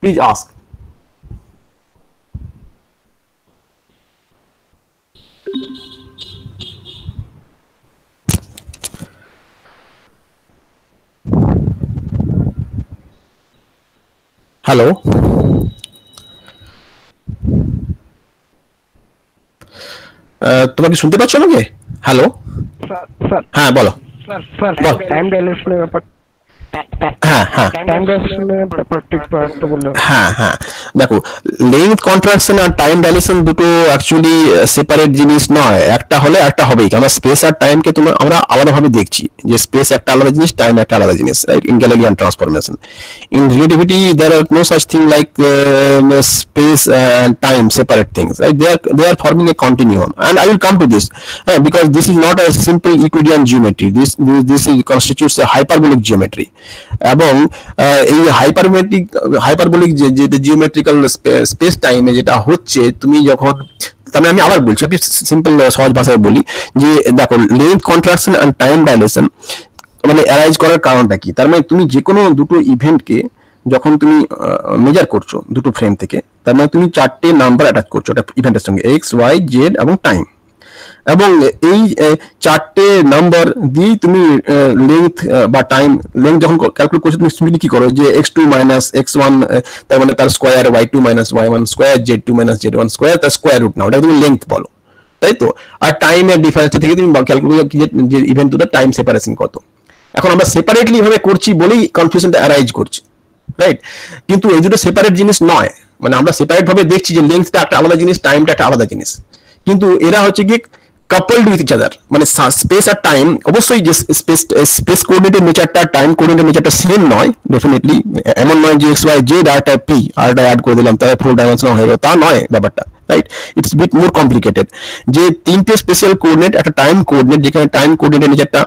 please ask. Hello. তোমরা কি শুনতে পাচ্ছ আমাকে hello হ্যাঁ বলো time ডাইলেশনের ব্যাপার হ্যাঁ হ্যাঁ হ্যাঁ হ্যাঁ দেখো লেন্থ কন্ট্রাকশন আর টাইম ডাইলেশন দুটো অ্যাকচুয়ালি সেপারেট জিনিস নয়। একটা হলে একটা হবেই। আমরা স্পেস আর টাইমকে তোমরা আমরা আলাদাভাবে দেখছি যে স্পেস একটা আলাদা জিনিস টাইম একটা আলাদা জিনিস right in Galilean transformation in relativity there are no such thing like space and time separate things right they are they are forming a continuum and I will come to this because this is not a simple Euclidean geometry geometry এবং এই হাইপারমেট্রিক hyperbolic যে যে geometrical space টাইমে যেটা হচ্ছে, তুমি যখন, তাহলে আমি আবার বলছি, আমি সিম্পল সহজ ভাষায় বলি যে, দেখো length contraction and time dilation মানে অ্যারাইজ করার কারণটা কি? তার মানে তুমি যে কোনো দুটো ইভেন্টকে যখন তুমি মেজার করছ দুটো ফ্রেম থেকে, তার মানে তুমি চারটে নাম্বার অ্যাটাচ করছ একটা ইভেন্টের সঙ্গে এক্স ওয়াই জেড এবং টাইম এবং এই চারটে নাম্বার দিয়ে তুমি লেন্থ বা টাইম লেন্থ যখন ক্যালকুলেট করছ, তুমি সিম্পলি কি করো? যে X two minus X one তার মানে তার square Y two minus Y one square Z two minus Z one square তার স্কোয়ার রুট না ওটা তুমি লেন্থ বলো। তাই তো? আর টাইমের ডিফারেন্সটা থেকে তুমি ক্যালকুলেট যে ইভেন্ট দুটো টাইম সেপারেশন কত। এখন আমরা সেপারেটলি ভাবে করছি বলেই কনফিউশনটা অ্যারাইজ করছি রাইট কিন্তু এই দুটো সেপারেট জিনিস নয়। মানে আমরা সেপারেট ভাবে দেখছি যে লেন্থটা একটা আলাদা জিনিস টাইমটা একটা আলাদা জিনিস। কিন্তু এরা হচ্ছে কি কাপলড উইথ ইচ আদার মানে স্পেস আর টাইম অবশ্যই যে স্পেস স্পেস কোঅর্ডিনেটের নেচারটা টাইম কোঅর্ডিনেটের নেচারটা সেম নয় ডেফিনেটলি এমন নয় যে এক্স ওয়াই জেড আরটা পি আরটা অ্যাড করে দিলাম তাহলে ফোর ডাইমেনশনাল হয়ে গেল। তা নয় ব্যাপারটা right it's bit more complicated যে তিনটে স্পেশাল কোঅর্ডিনেট একটা টাইম কোঅর্ডিনেট যেখানে টাইম কোঅর্ডিনেটের নেচারটা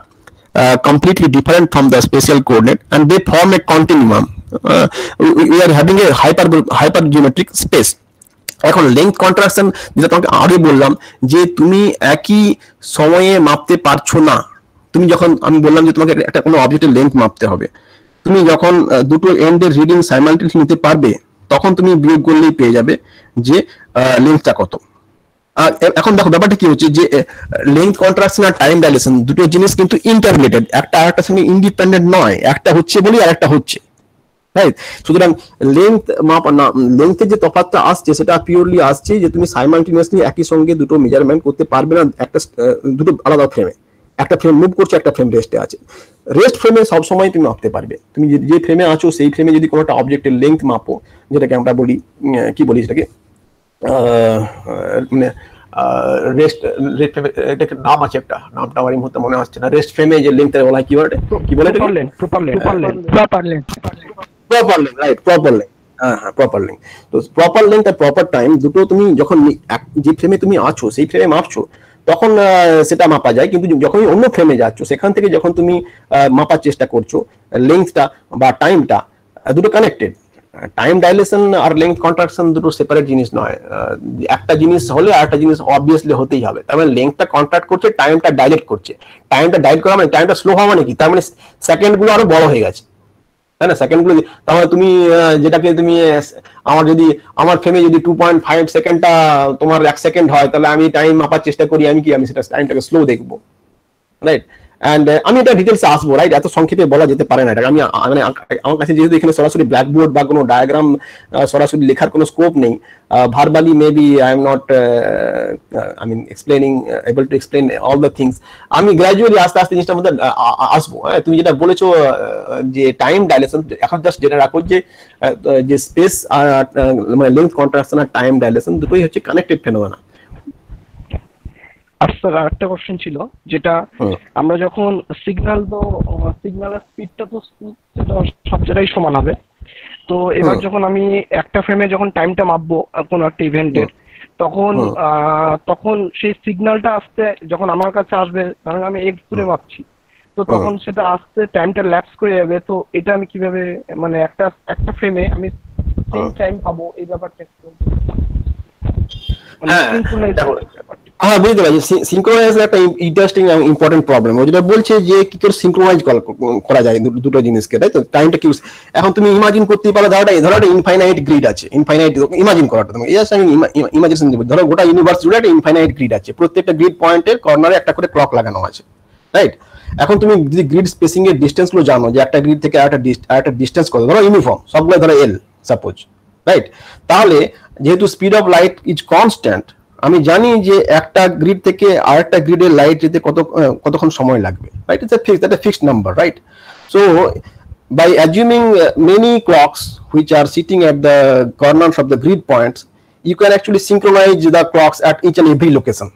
completely different from the spatial coordinate and they form a continuum. uh, we are having a hyper hypergeometric space. এখন লেন্থ কন্ট্রাকশন যেটা তোমাকে আগে বললাম, যে তুমি একই সময়ে মাপতে পারছ না, তুমি যখন, আমি বললাম যে তোমাকে একটা কোনো অবজেক্টের লেন্থ মাপতে হবে, তুমি যখন দুটো এন্ডের রিডিং সাইমালটেনিয়াসলি নিতে পারবে, তখন তুমি বিয়োগ করলেই পেয়ে যাবে যে লেন্থটা কত। আর এখন দেখো ব্যাপারটা কি হচ্ছে যে লেন্থ কন্ট্রাকশন আর টাইম ডাইলেশন দুটো জিনিস কিন্তু ইন্টাররিলেটেড একটা আরেকটার সঙ্গে ইন্ডিপেন্ডেন্ট নয়, একটা হচ্ছে বলেই আরেকটা হচ্ছে। রাইট সুতরাং লেন্থ মাপ না লেন্থের যে তফাৎটা আসছে সেটা পিওরলি আসছে যে তুমি সাইমালটেনিয়াসলি একই সঙ্গে দুটো মেজারমেন্ট করতে পারবে না একটা দুটো আলাদা ফ্রেমে একটা ফ্রেম মুভ করছে একটা ফ্রেম রেস্টে আছে। রেস্ট ফ্রেমে সবসময় তুমি মাপতে পারবে। তুমি যে ফ্রেমে আছো সেই ফ্রেমে যদি কোনো একটা অবজেক্টের লেন্থ মাপো যেটাকে আমরা বলি কি বলি সেটাকে? মানে রেস্ট রেস্ট এটা একটা নাম আছে একটা নামটা আমার এই মুহূর্তে মনে আসছে না। রেস্ট ফ্রেমে যে লিঙ্কটা বলা হয় কি বলে কি বলে proper length proper length Proper length. Proper length proper length right proper length হ্যাঁ হ্যাঁ প্রপার লিঙ্ক তো প্রপার লিঙ্ক আর প্রপার টাইম দুটো তুমি যখন যে ফ্রেমে তুমি আছো, সেই ফ্রেমে মাপছো, তখন সেটা মাপা যায়। কিন্তু যখন অন্য ফ্রেমে যাচ্ছ, সেখান থেকে যখন তুমি মাপার চেষ্টা করছ লেন্থটা বা টাইমটা দুটো কানেক্টেড টাইম ডাইলেশন আর লেন্থ কন্ট্রাকশন দুটো সেপারেট জিনিস নয়। একটা জিনিস হলে আর একটা জিনিস অবভিয়াসলি হতেই হবে। তার মানে লেন্থটা কন্ট্রাক্ট করছে টাইমটা ডাইলেক্ট করছে। টাইমটা ডাইলেক্ট করা মানে টাইমটা স্লো হওয়া মানে কি? তার মানে সেকেন্ডগুলো আরও বড় হয়ে গেছে। তাই না? সেকেন্ডগুলো তাহলে তুমি যেটাকে তুমি, আমার যদি, আমার ফ্রেমে যদি টু পয়েন্ট ফাইভ সেকেন্ডটা তোমার এক সেকেন্ড হয়, তাহলে আমি টাইম মাপার চেষ্টা করি, আমি কি, আমি সেটা টাইমটাকে স্লো দেখব? রাইট অ্যান্ড আমি এটা ডিটেলসে আসব রাইট এত সংক্ষেপে বলা যেতে পারে না এটা আমি মানে আমার কাছে যেহেতু এখানে সরাসরি ব্ল্যাকবোর্ড বা কোনো ডায়াগ্রাম সরাসরি লেখার কোনো স্কোপ নেই verbally maybe I am not I mean explaining able to explain all the things আমি গ্র্যাজুয়ালি আস্তে আস্তে জিনিসটার মধ্যে আসব। তুমি যেটা বলেছ যে টাইম ডাইলেশন এখন জাস্ট যেটা রাখো যে যে স্পেস মানে লেন্থ কন্ট্রাকশন আর টাইম ডাইলেশন দুটোই হচ্ছে কানেক্টেড ফেনোমেনা আর স্যার আরেকটা কোশ্চেন ছিল যেটা আমরা যখন সিগন্যাল তো সিগন্যালের স্পিডটা তো সেটা সব জায়গায় সমান হবে। তো এবার যখন আমি একটা ফ্রেমে যখন টাইমটা মাপবো কোনো একটা ইভেন্টের তখন আহ, তখন সেই সিগন্যালটা আসতে যখন আমার কাছে আসবে কারণ আমি এক্স দূরে মাপছি তো তখন সেটা আসতে টাইমটা ল্যাপস করে যাবে। তো এটা আমি কীভাবে মানে একটা একটা ফ্রেমে আমি সেম টাইম পাবো এই ব্যাপারটা একটু মানে হ্যাঁ, বুঝতে পারছি। সিঙ্ক্রোনাইজ একটা ইন্টারেস্টিং ইম্পর্টেন্ট প্রবলেম ও যেটা বলছে যে কি করে সিঙ্ক্রোনাইজ করা যায় দুটো জিনিসকে তাই তো? টাইমটা কি এখন তুমি ইমাজিন করতে পারো ধরো ধরো একটা ইনফাইনাইট গ্রিড আছে। ইনফাইনাইট ইমাজিন করাটা তুমি। জাস্ট আমি ইমাজিনেশন দিব ধরো গোটা ইউনিভার্স জুড়ে একটা ইনফাইনাইট গ্রিড আছে। প্রত্যেকটা গ্রিড পয়েন্টের কর্নারে একটা করে ক্লক লাগানো আছে। রাইট এখন তুমি যদি গ্রিড স্পেসিং এর ডিস্টেন্সগুলো জানো যে একটা গ্রিড থেকে আরেকটা আরেকটা ডিস্টেন্স কত ধরো ইউনিফর্ম সবগুলো ধরো এল সাপোজ রাইট তাহলে যেহেতু speed of light is constant আমি জানি যে একটা গ্রিড থেকে আরেকটা গ্রিডের লাইট যেতে কত কতক্ষণ সময় লাগবে right it's fix that fixed number right so assuming uh, many clocks which are sitting at the corners of the grid points you can actually synchronize the clocks at each and every location.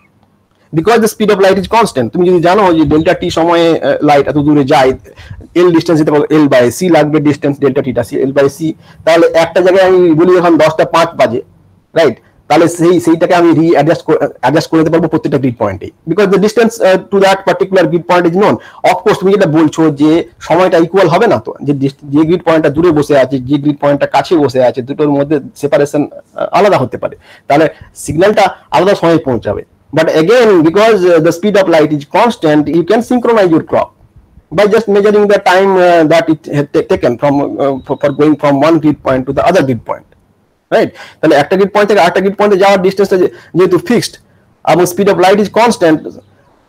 Because the speed of light is constant তুমি যদি জানো যে delta টি সময়ে light এত দূরে যায় এল distance যেতে পারো এল বাই সি লাগবে distance delta theta C L by C তাহলে একটা জায়গায় আমি বলি যখন দশটা পাঁচ বাজে রাইট তাহলে সেই সেইটাকে আমি রি অ্যাডজাস্ট করে দিতে পারব প্রত্যেকটা গ্রিড পয়েন্টে because the distance to that particular grid point is known of course তুমি যেটা বলছো যে সময়টা ইকুয়াল হবে না তো যে যে গ্রিড পয়েন্টটা দূরে বসে আছে যে গ্রিড পয়েন্টটা কাছে বসে আছে দুটোর মধ্যে সেপারেশন আলাদা হতে পারে। তাহলে সিগন্যালটা আলাদা সময় পৌঁছাবে। But again because uh, speed of light is is constant can can synchronize crop just measuring the time uh, that it had ta- taken from uh, from one grid point to the other grid point. Right তাহলে একটা grid point থেকে আরেকটা grid পয়েন্টে যাওয়ার ডিস্টেন্সটা যেহেতু fixed এবং speed of light is constant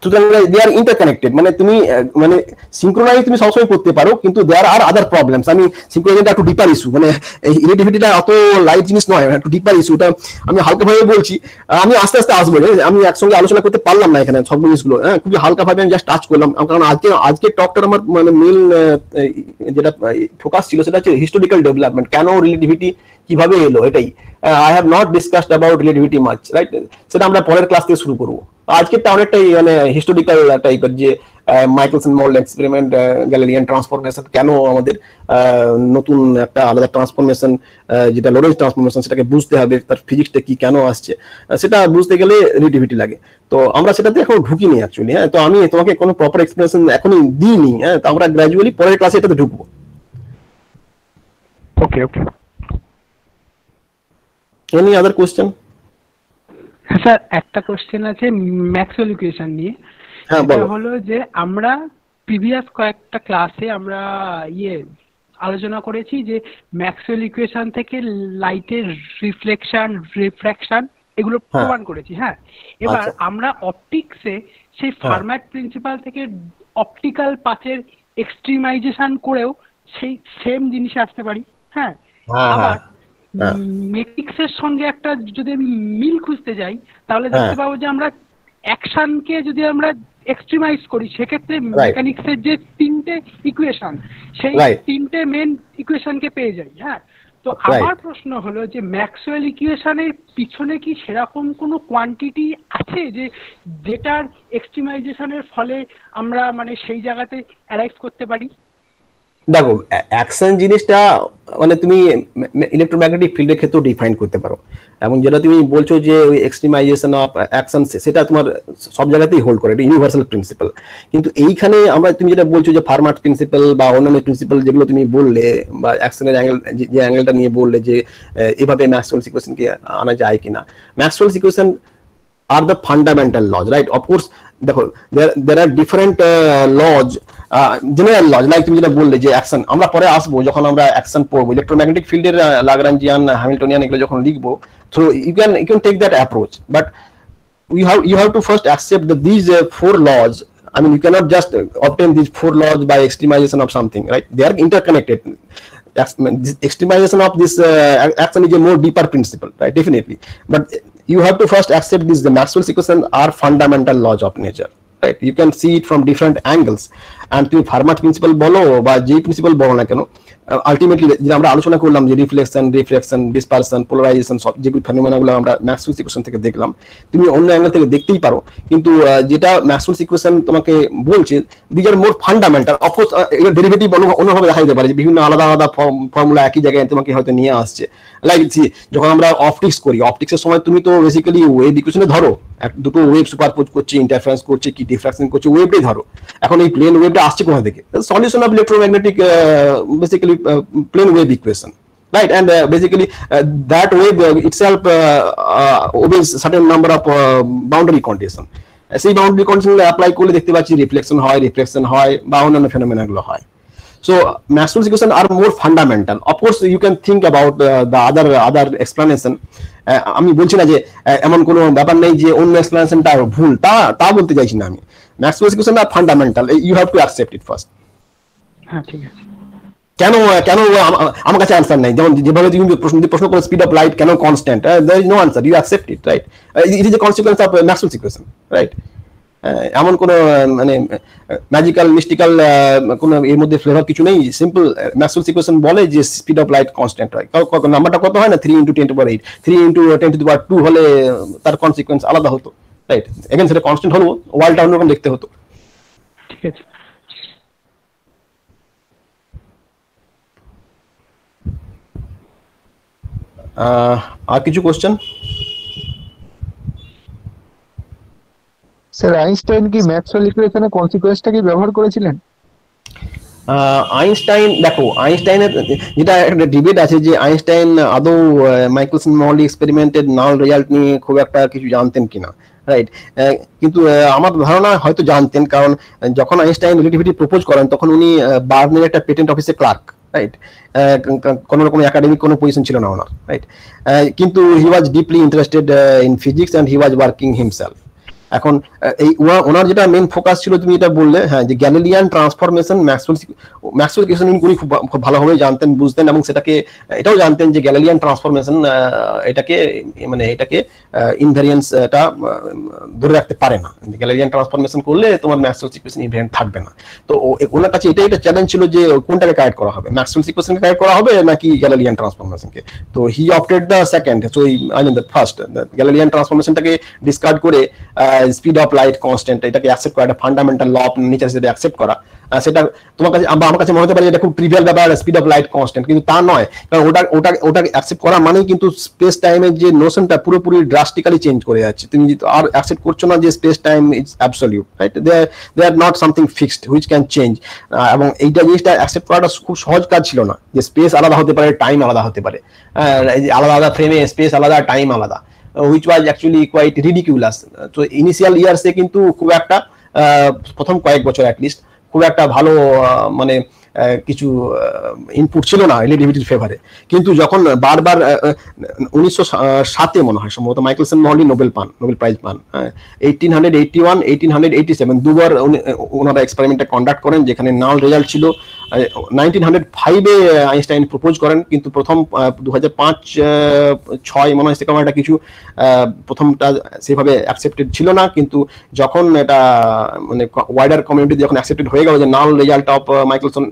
সুতরাং দে আর ইন্টারকানেক্টেড মানে তুমি মানে সিঙ্ক্রোনাইজ তুমি সবসময় করতে পারো, কিন্তু দেয়ার আর আদার প্রবলেমস আমি সিঙ্ক্রোনাইজটা একটু ডিপার ইস্যু মানে রিলেটিভিটিটা অত লাইট জিনিস নয়, একটু ডিপার ইস্যুটা আমি হালকাভাবে বলছি। আমি আস্তে আস্তে আসব আমি একসঙ্গে আলোচনা করতে পারলাম না এখানে সব জিনিসগুলো হ্যাঁ খুবই হালকাভাবে আমি জাস্ট টাচ করলাম। কারণ আজকে আজকে টকটার আমার মানে মেল যেটা ফোকাস ছিল সেটা হচ্ছে হিস্টোরিক্যাল ডেভেলপমেন্ট কেন রিলেটিভিটি কীভাবে এলো, এটাই। I have not discussed about relativity much right সেটা আমরা পরের ক্লাস থেকে শুরু করব। আজকেরটা অনেকটাই মানে হিস্টোরিক্যাল টাইপের যে Michelson Morley experiment Galilean transformation কেন আমাদের নতুন একটা আলাদা ট্রান্সফরমেশন যেটা লোরেন্স ট্রান্সফরমেশন সেটাকে বুঝতে হবে তার ফিজিক্সটা কি কেন আসছে? সেটা বুঝতে গেলে রিলেটিভিটি লাগে। তো আমরা সেটাতে এখন ঢুকিনি অ্যাকচুয়ালি হ্যাঁ। তো আমি তোমাকে কোনো প্রপার এক্সপ্লেনেশন এখনই দিইনি হ্যাঁ। তো আমরা গ্র্যাজুয়ালি পরের ক্লাসে এটাতে ঢুকবো। Okay okay any other question হ্যাঁ স্যার একটা কোশ্চেন আছে ম্যাক্সওয়েল ইকুয়েশন নিয়ে হ্যাঁ সেটা হলো যে আমরা প্রিভিয়াস কয়েকটা ক্লাসে আমরা ইয়ে আলোচনা করেছি যে ম্যাক্সওয়েল ইকুয়েশন থেকে লাইটের রিফ্লেকশন রিফ্র্যাকশন এগুলো হ্যাঁ। প্রমাণ করেছি হ্যাঁ এবার আচ্ছা। আমরা অপটিক্সে সেই হ্যাঁ। ফার্ম্যাট প্রিন্সিপাল থেকে অপটিক্যাল পাথের এক্সট্রিমাইজেশন করেও সেই সেম জিনিসে আসতে পারি হ্যাঁ আবার হ্যাঁ। মেট্রিক্সের সঙ্গে একটা যদি আমি মিল খুঁজতে যাই তাহলে দেখতে হ্যাঁ। পাবো যে আমরা অ্যাকশনকে যদি আমরা এক্সট্রিমাইজ করি সেক্ষেত্রে মেকানিক্সের যে তিনটে ইকুয়েশন সেই তিনটে মেন ইকুয়েশনকে পেয়ে যাই হ্যাঁ। তো আমার প্রশ্ন হলো যে ম্যাক্সওয়েল ইকুয়েশনের পিছনে কি সেরকম কোনো কোয়ান্টিটি আছে যে যেটার এক্সট্রিমাইজেশনের ফলে আমরা মানে সেই জায়গাতে অ্যারাইভ করতে পারি? দেখো অ্যাকশন জিনিসটা মানে তুমি ইলেকট্রোম্যাগনেটিক ফিল্ডের ক্ষেত্রেও ডিফাইন করতে পারো। এবং যেটা তুমি বলছো যে ওই এক্সট্রিমাইজেশন অফ অ্যাকশন সেটা তোমার সব জায়গাতেই হোল্ড করে, এটা ইউনিভার্সাল প্রিন্সিপাল কিন্তু এইখানে আমরা, তুমি যেটা বলছো যে ফার্মাট প্রিন্সিপাল বা অন্যান্য প্রিন্সিপাল যেগুলো তুমি বললে, বা অ্যাকশনের অ্যাঙ্গেল যে অ্যাঙ্গেলটা নিয়ে বললে যে এভাবে ম্যাক্সওয়েল সিকুয়েশনকে আনা যায় কিনা। Maxwell equation are the fundamental laws right of course দেখো, there are different laws general laws like তুমি যেটা বললে যে অ্যাকশন আমরা পরে আসবো যখন আমরা অ্যাকশন পড়বো ইলেকট্রোম্যাগনেটিক ফিল্ডের লাগরাঞ্জিয়ান হ্যামিল্টনিয়ান এগুলো যখন লিখবো so you can you can take that approach but you have you have to first accept that these uh, four laws i mean you cannot just uh, obtain these four laws by extremization of something right they are interconnected this extremization of this uh, action is a more deeper principle right definitely but you have to first accept this the maxwell's equation are fundamental laws of nature right you can see it from different angles And তুমি Fermat principal বলো বা যেই principal বলো না কেন ultimately যে আমরা আলোচনা করলাম যে রিফ্লেকশন রিফ্লেকশন ডিসপারশন পোলারাইজেশন সব যেগুলো ফেনোমেনাগুলো আমরা ম্যাক্সওয়েল ইকুয়েশন থেকে দেখলাম, তুমি অন্য অ্যাঙ্গেল থেকে দেখতেই পারো। কিন্তু যেটা ম্যাক্সওয়েল ইকুয়েশন তোমাকে বলছে these are more fundamental of course derivative অন্যভাবে দেখা যেতে পারে যে বিভিন্ন আলাদা আলাদা ফর্মুলা একই জায়গায় তোমাকে হয়তো নিয়ে আসছে। লাইক যখন আমরা অপটিক্স করি অপটিক্সের সময় তুমি তো বেসিক্যালি ওয়েভ ইকুয়েশনে ধরো। দুটো ওয়েভ সুপারপোজ করছে ইন্টারফারেন্স করছে, কি ডিফ্রাকশন করছে ওয়েভটাই ধরো। এখন এই প্লেন ওয়েভটা আসছে কোথা থেকে solution of electromagnetic basically plane wave equation right and uh, basically uh, that wave uh, itself obeys certain number of boundary condition সেই বাউন্ডারি কন্ডিশন অ্যাপ্লাই করলে দেখতে পাচ্ছি রিফ্লেকশন হয় রিফ্লেকশন হয় বা অন্যান্য ফেনোমেনা গুলো হয় So Maxwell's equation are more fundamental. Of course, you can think about uh, the other other explanation. আমি বলছি না যে এমন কোনো ব্যাপার নেই যে অন্য এক্সপ্লেনেশনটা ভুল তা তা বলতে চাইছি না আমি। Maxwell's equation are fundamental you have to accept it first হ্যাঁ ঠিক আছে। কেন কেন আমার কাছে আনসার নাই? যেমন যেভাবে তুমি প্রশ্ন প্রশ্ন করো স্পিড অফ লাইট কেন constant there is no answer you accept it right it is a consequence of Maxwell's equation right এমন কোন মানে ম্যাজিক্যাল মিস্টিক্যাল কোন এর মধ্যে ফ্লেভার কিছু নেই? সিম্পল ম্যাক্সওয়েলস ইকুয়েশন বলে যে স্পিড অফ লাইট কনস্ট্যান্ট হয়। নাম্বারটা কত হয় না? Three into ten to power eight three into ten to power two হলে তার কনসিকুয়েন্স আলাদা হতো। রাইট এখানে সেটা কনস্ট্যান্ট হলো ওয়ার্ল্ডটা অন্যরকম দেখতে হতো। ঠিক আছে। আর কিছু কোশ্চেন স্যার আইনস্টাইন কি ম্যাক্সওয়েল ইকুয়েশনে কনসিকোয়েন্সটা কি ব্যবহার করেছিলেন? আইনস্টাইন দেখো আইনস্টাইনের যেটা একটা ডিবেট আছে যে আইনস্টাইন আদৌ মাইক্রোসন মহলি এক্সপেরিমেন্টের নাল রেজাল্ট নিয়ে খুব একটা কিছু জানতেন কিনা রাইট কিন্তু আমার ধারণা হয়তো জানতেন, কারণ যখন আইনস্টাইন রিলেটিভিটি প্রপোজ করেন, তখন উনি বার্নের একটা পেটেন্ট অফিসে ক্লার্ক রাইট কোন রকম একাডেমিক কোনো পজিশন ছিল না ওনার রাইট কিন্তু he was deeply interested in physics and he was working himself এখন এই ওনার যেটা মেন ফোকাস ছিল, তুমি এটা বললে হ্যাঁ যে Galilean transformation Maxwell Maxwell equation উনি খুব ভালোভাবে জানতেন, বুঝতেন এবং সেটাকে, এটাও জানতেন যে গ্যালিলিয়ান ট্রান্সফরমেশন এটাকে মানে এটাকে ইনভেরিয়েন্সটা ধরে রাখতে পারে না। গ্যালিলিয়ান ট্রান্সফরমেশন করলে তোমার ম্যাক্সওয়েল ইকুয়েশন ইনভেরিয়েন্ট থাকবে না। তো ওনার কাছে এটাই একটা চ্যালেঞ্জ ছিল যে কোনটাকে কারেক্ট করা হবে ম্যাক্সওয়েল ইকুয়েশনকে কারেক্ট করা হবে নাকি গ্যালিলিয়ান ট্রান্সফরমেশনকে তো he opted the second so I mean the first Galilean ট্রান্সফরমেশনটাকে discard করে স্পিড অফ লাইট কনস্ট্যান্ট এটাকে অ্যাকসেপ্ট করা একটা ফান্ডামেন্টাল ল অফ নেচার সেটা অ্যাকসেপ্ট করা। সেটা তোমার কাছে আমার কাছে মনে হতে পারে এটা খুব ট্রিভিয়াল ব্যাপার স্পিড অফ লাইট কনস্ট্যান্ট কিন্তু তা নয়। কারণ ওটা ওটা ওটা অ্যাকসেপ্ট করা মানেই কিন্তু স্পেস টাইমের যে নোশনটা পুরোপুরি ড্রাস্টিক্যালি চেঞ্জ করে যাচ্ছে। তুমি আর অ্যাকসেপ্ট করছ না যে space time is absolute right they they are not something fixed which can change এবং এইটা জিনিসটা অ্যাকসেপ্ট করাটা খুব সহজ কাজ ছিল না। যে স্পেস আলাদা হতে পারে টাইম আলাদা হতে পারে। আলাদা আলাদা ফ্রেমে স্পেস আলাদা টাইম আলাদা। Which was actually quite ridiculous তো ইনিশিয়াল ইয়ার্সে কিন্তু খুব একটা প্রথম কয়েক বছর অ্যাটলিস্ট খুব একটা ভালো মানে কিছু ইনপুট ছিল না রিলেটিভিটির ফেভারে কিন্তু যখন বারবার উনিশশো সাতে মনে হয় সম্ভবত মাইকেলসন মহলি নোবেল পান নোবেল প্রাইজ পান eighteen hundred eighty one eighteen hundred eighty seven দুবার ওনারা এক্সপেরিমেন্টটা কন্ডাক্ট করেন, যেখানে নাল রেজাল্ট ছিল নাইনটিন হান্ড্রেড ফাইভে আইনস্টাইন প্রপোজ করেন, কিন্তু প্রথম দু হাজার পাঁচ ছয় মনে হয় সেরকম একটা কিছু প্রথমটা সেভাবে অ্যাকসেপ্টেড ছিল না, কিন্তু যখন এটা মানে ওয়াইডার কমিউনিটি যখন অ্যাকসেপ্টেড হয়ে গেল যে null result of Michelson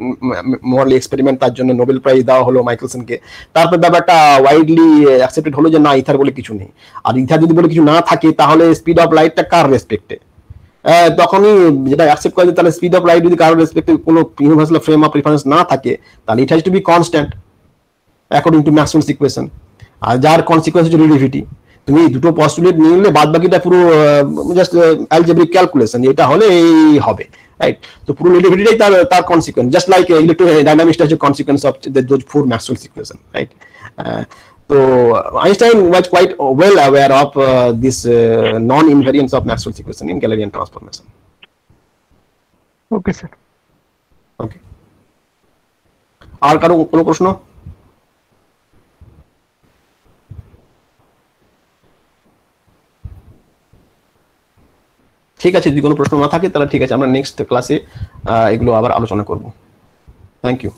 Morley experiment তার জন্য নোবেল প্রাইজ দেওয়া হলো মাইকেলসনকে তারপর ব্যাপারটা ওয়াইডলি অ্যাকসেপ্টেড হলো যে না, ইথার বলে কিছু নেই। আর ইথার যদি বলে কিছু না থাকে, তাহলে স্পিড অফ লাইটটা কার রেসপেক্টে তখনই যেটা অ্যাকসেপ্ট করে তাহলে স্পিড অফ লাইট যদি কারোর রেসপেক্টে কোনো ইউনিভার্সাল ফ্রেম অফ রেফারেন্স না থাকে, তাহলে it has to be constant according to Maxwell's equation আর যার কনসিকোয়েন্স হচ্ছে রিলেটিভিটি তুমি দুটো পস্টুলেট নিয়ে নিলে বাদ বাকিটা পুরো জাস্ট অ্যালজেব্রিক ক্যালকুলেশন এটা হলে এই হবে রাইট তো পুরো রিলেটিভিটিটাই তার তার কনসিকোয়েন্স জাস্ট লাইক ইলেকট্রো ডাইনামিক্সটা হচ্ছে consequence of those four Maxwell's equation right So Einstein was quite well aware of uh, this uh, non-invariance of Maxwell's equation in Galilean transformation. Okay sir Okay. আর কারও কোনো প্রশ্ন ঠিক আছে যদি কোনো প্রশ্ন না থাকে তাহলে ঠিক আছে আমরা নেক্সট ক্লাসে এগুলো আবার আলোচনা করব থ্যাংক ইউ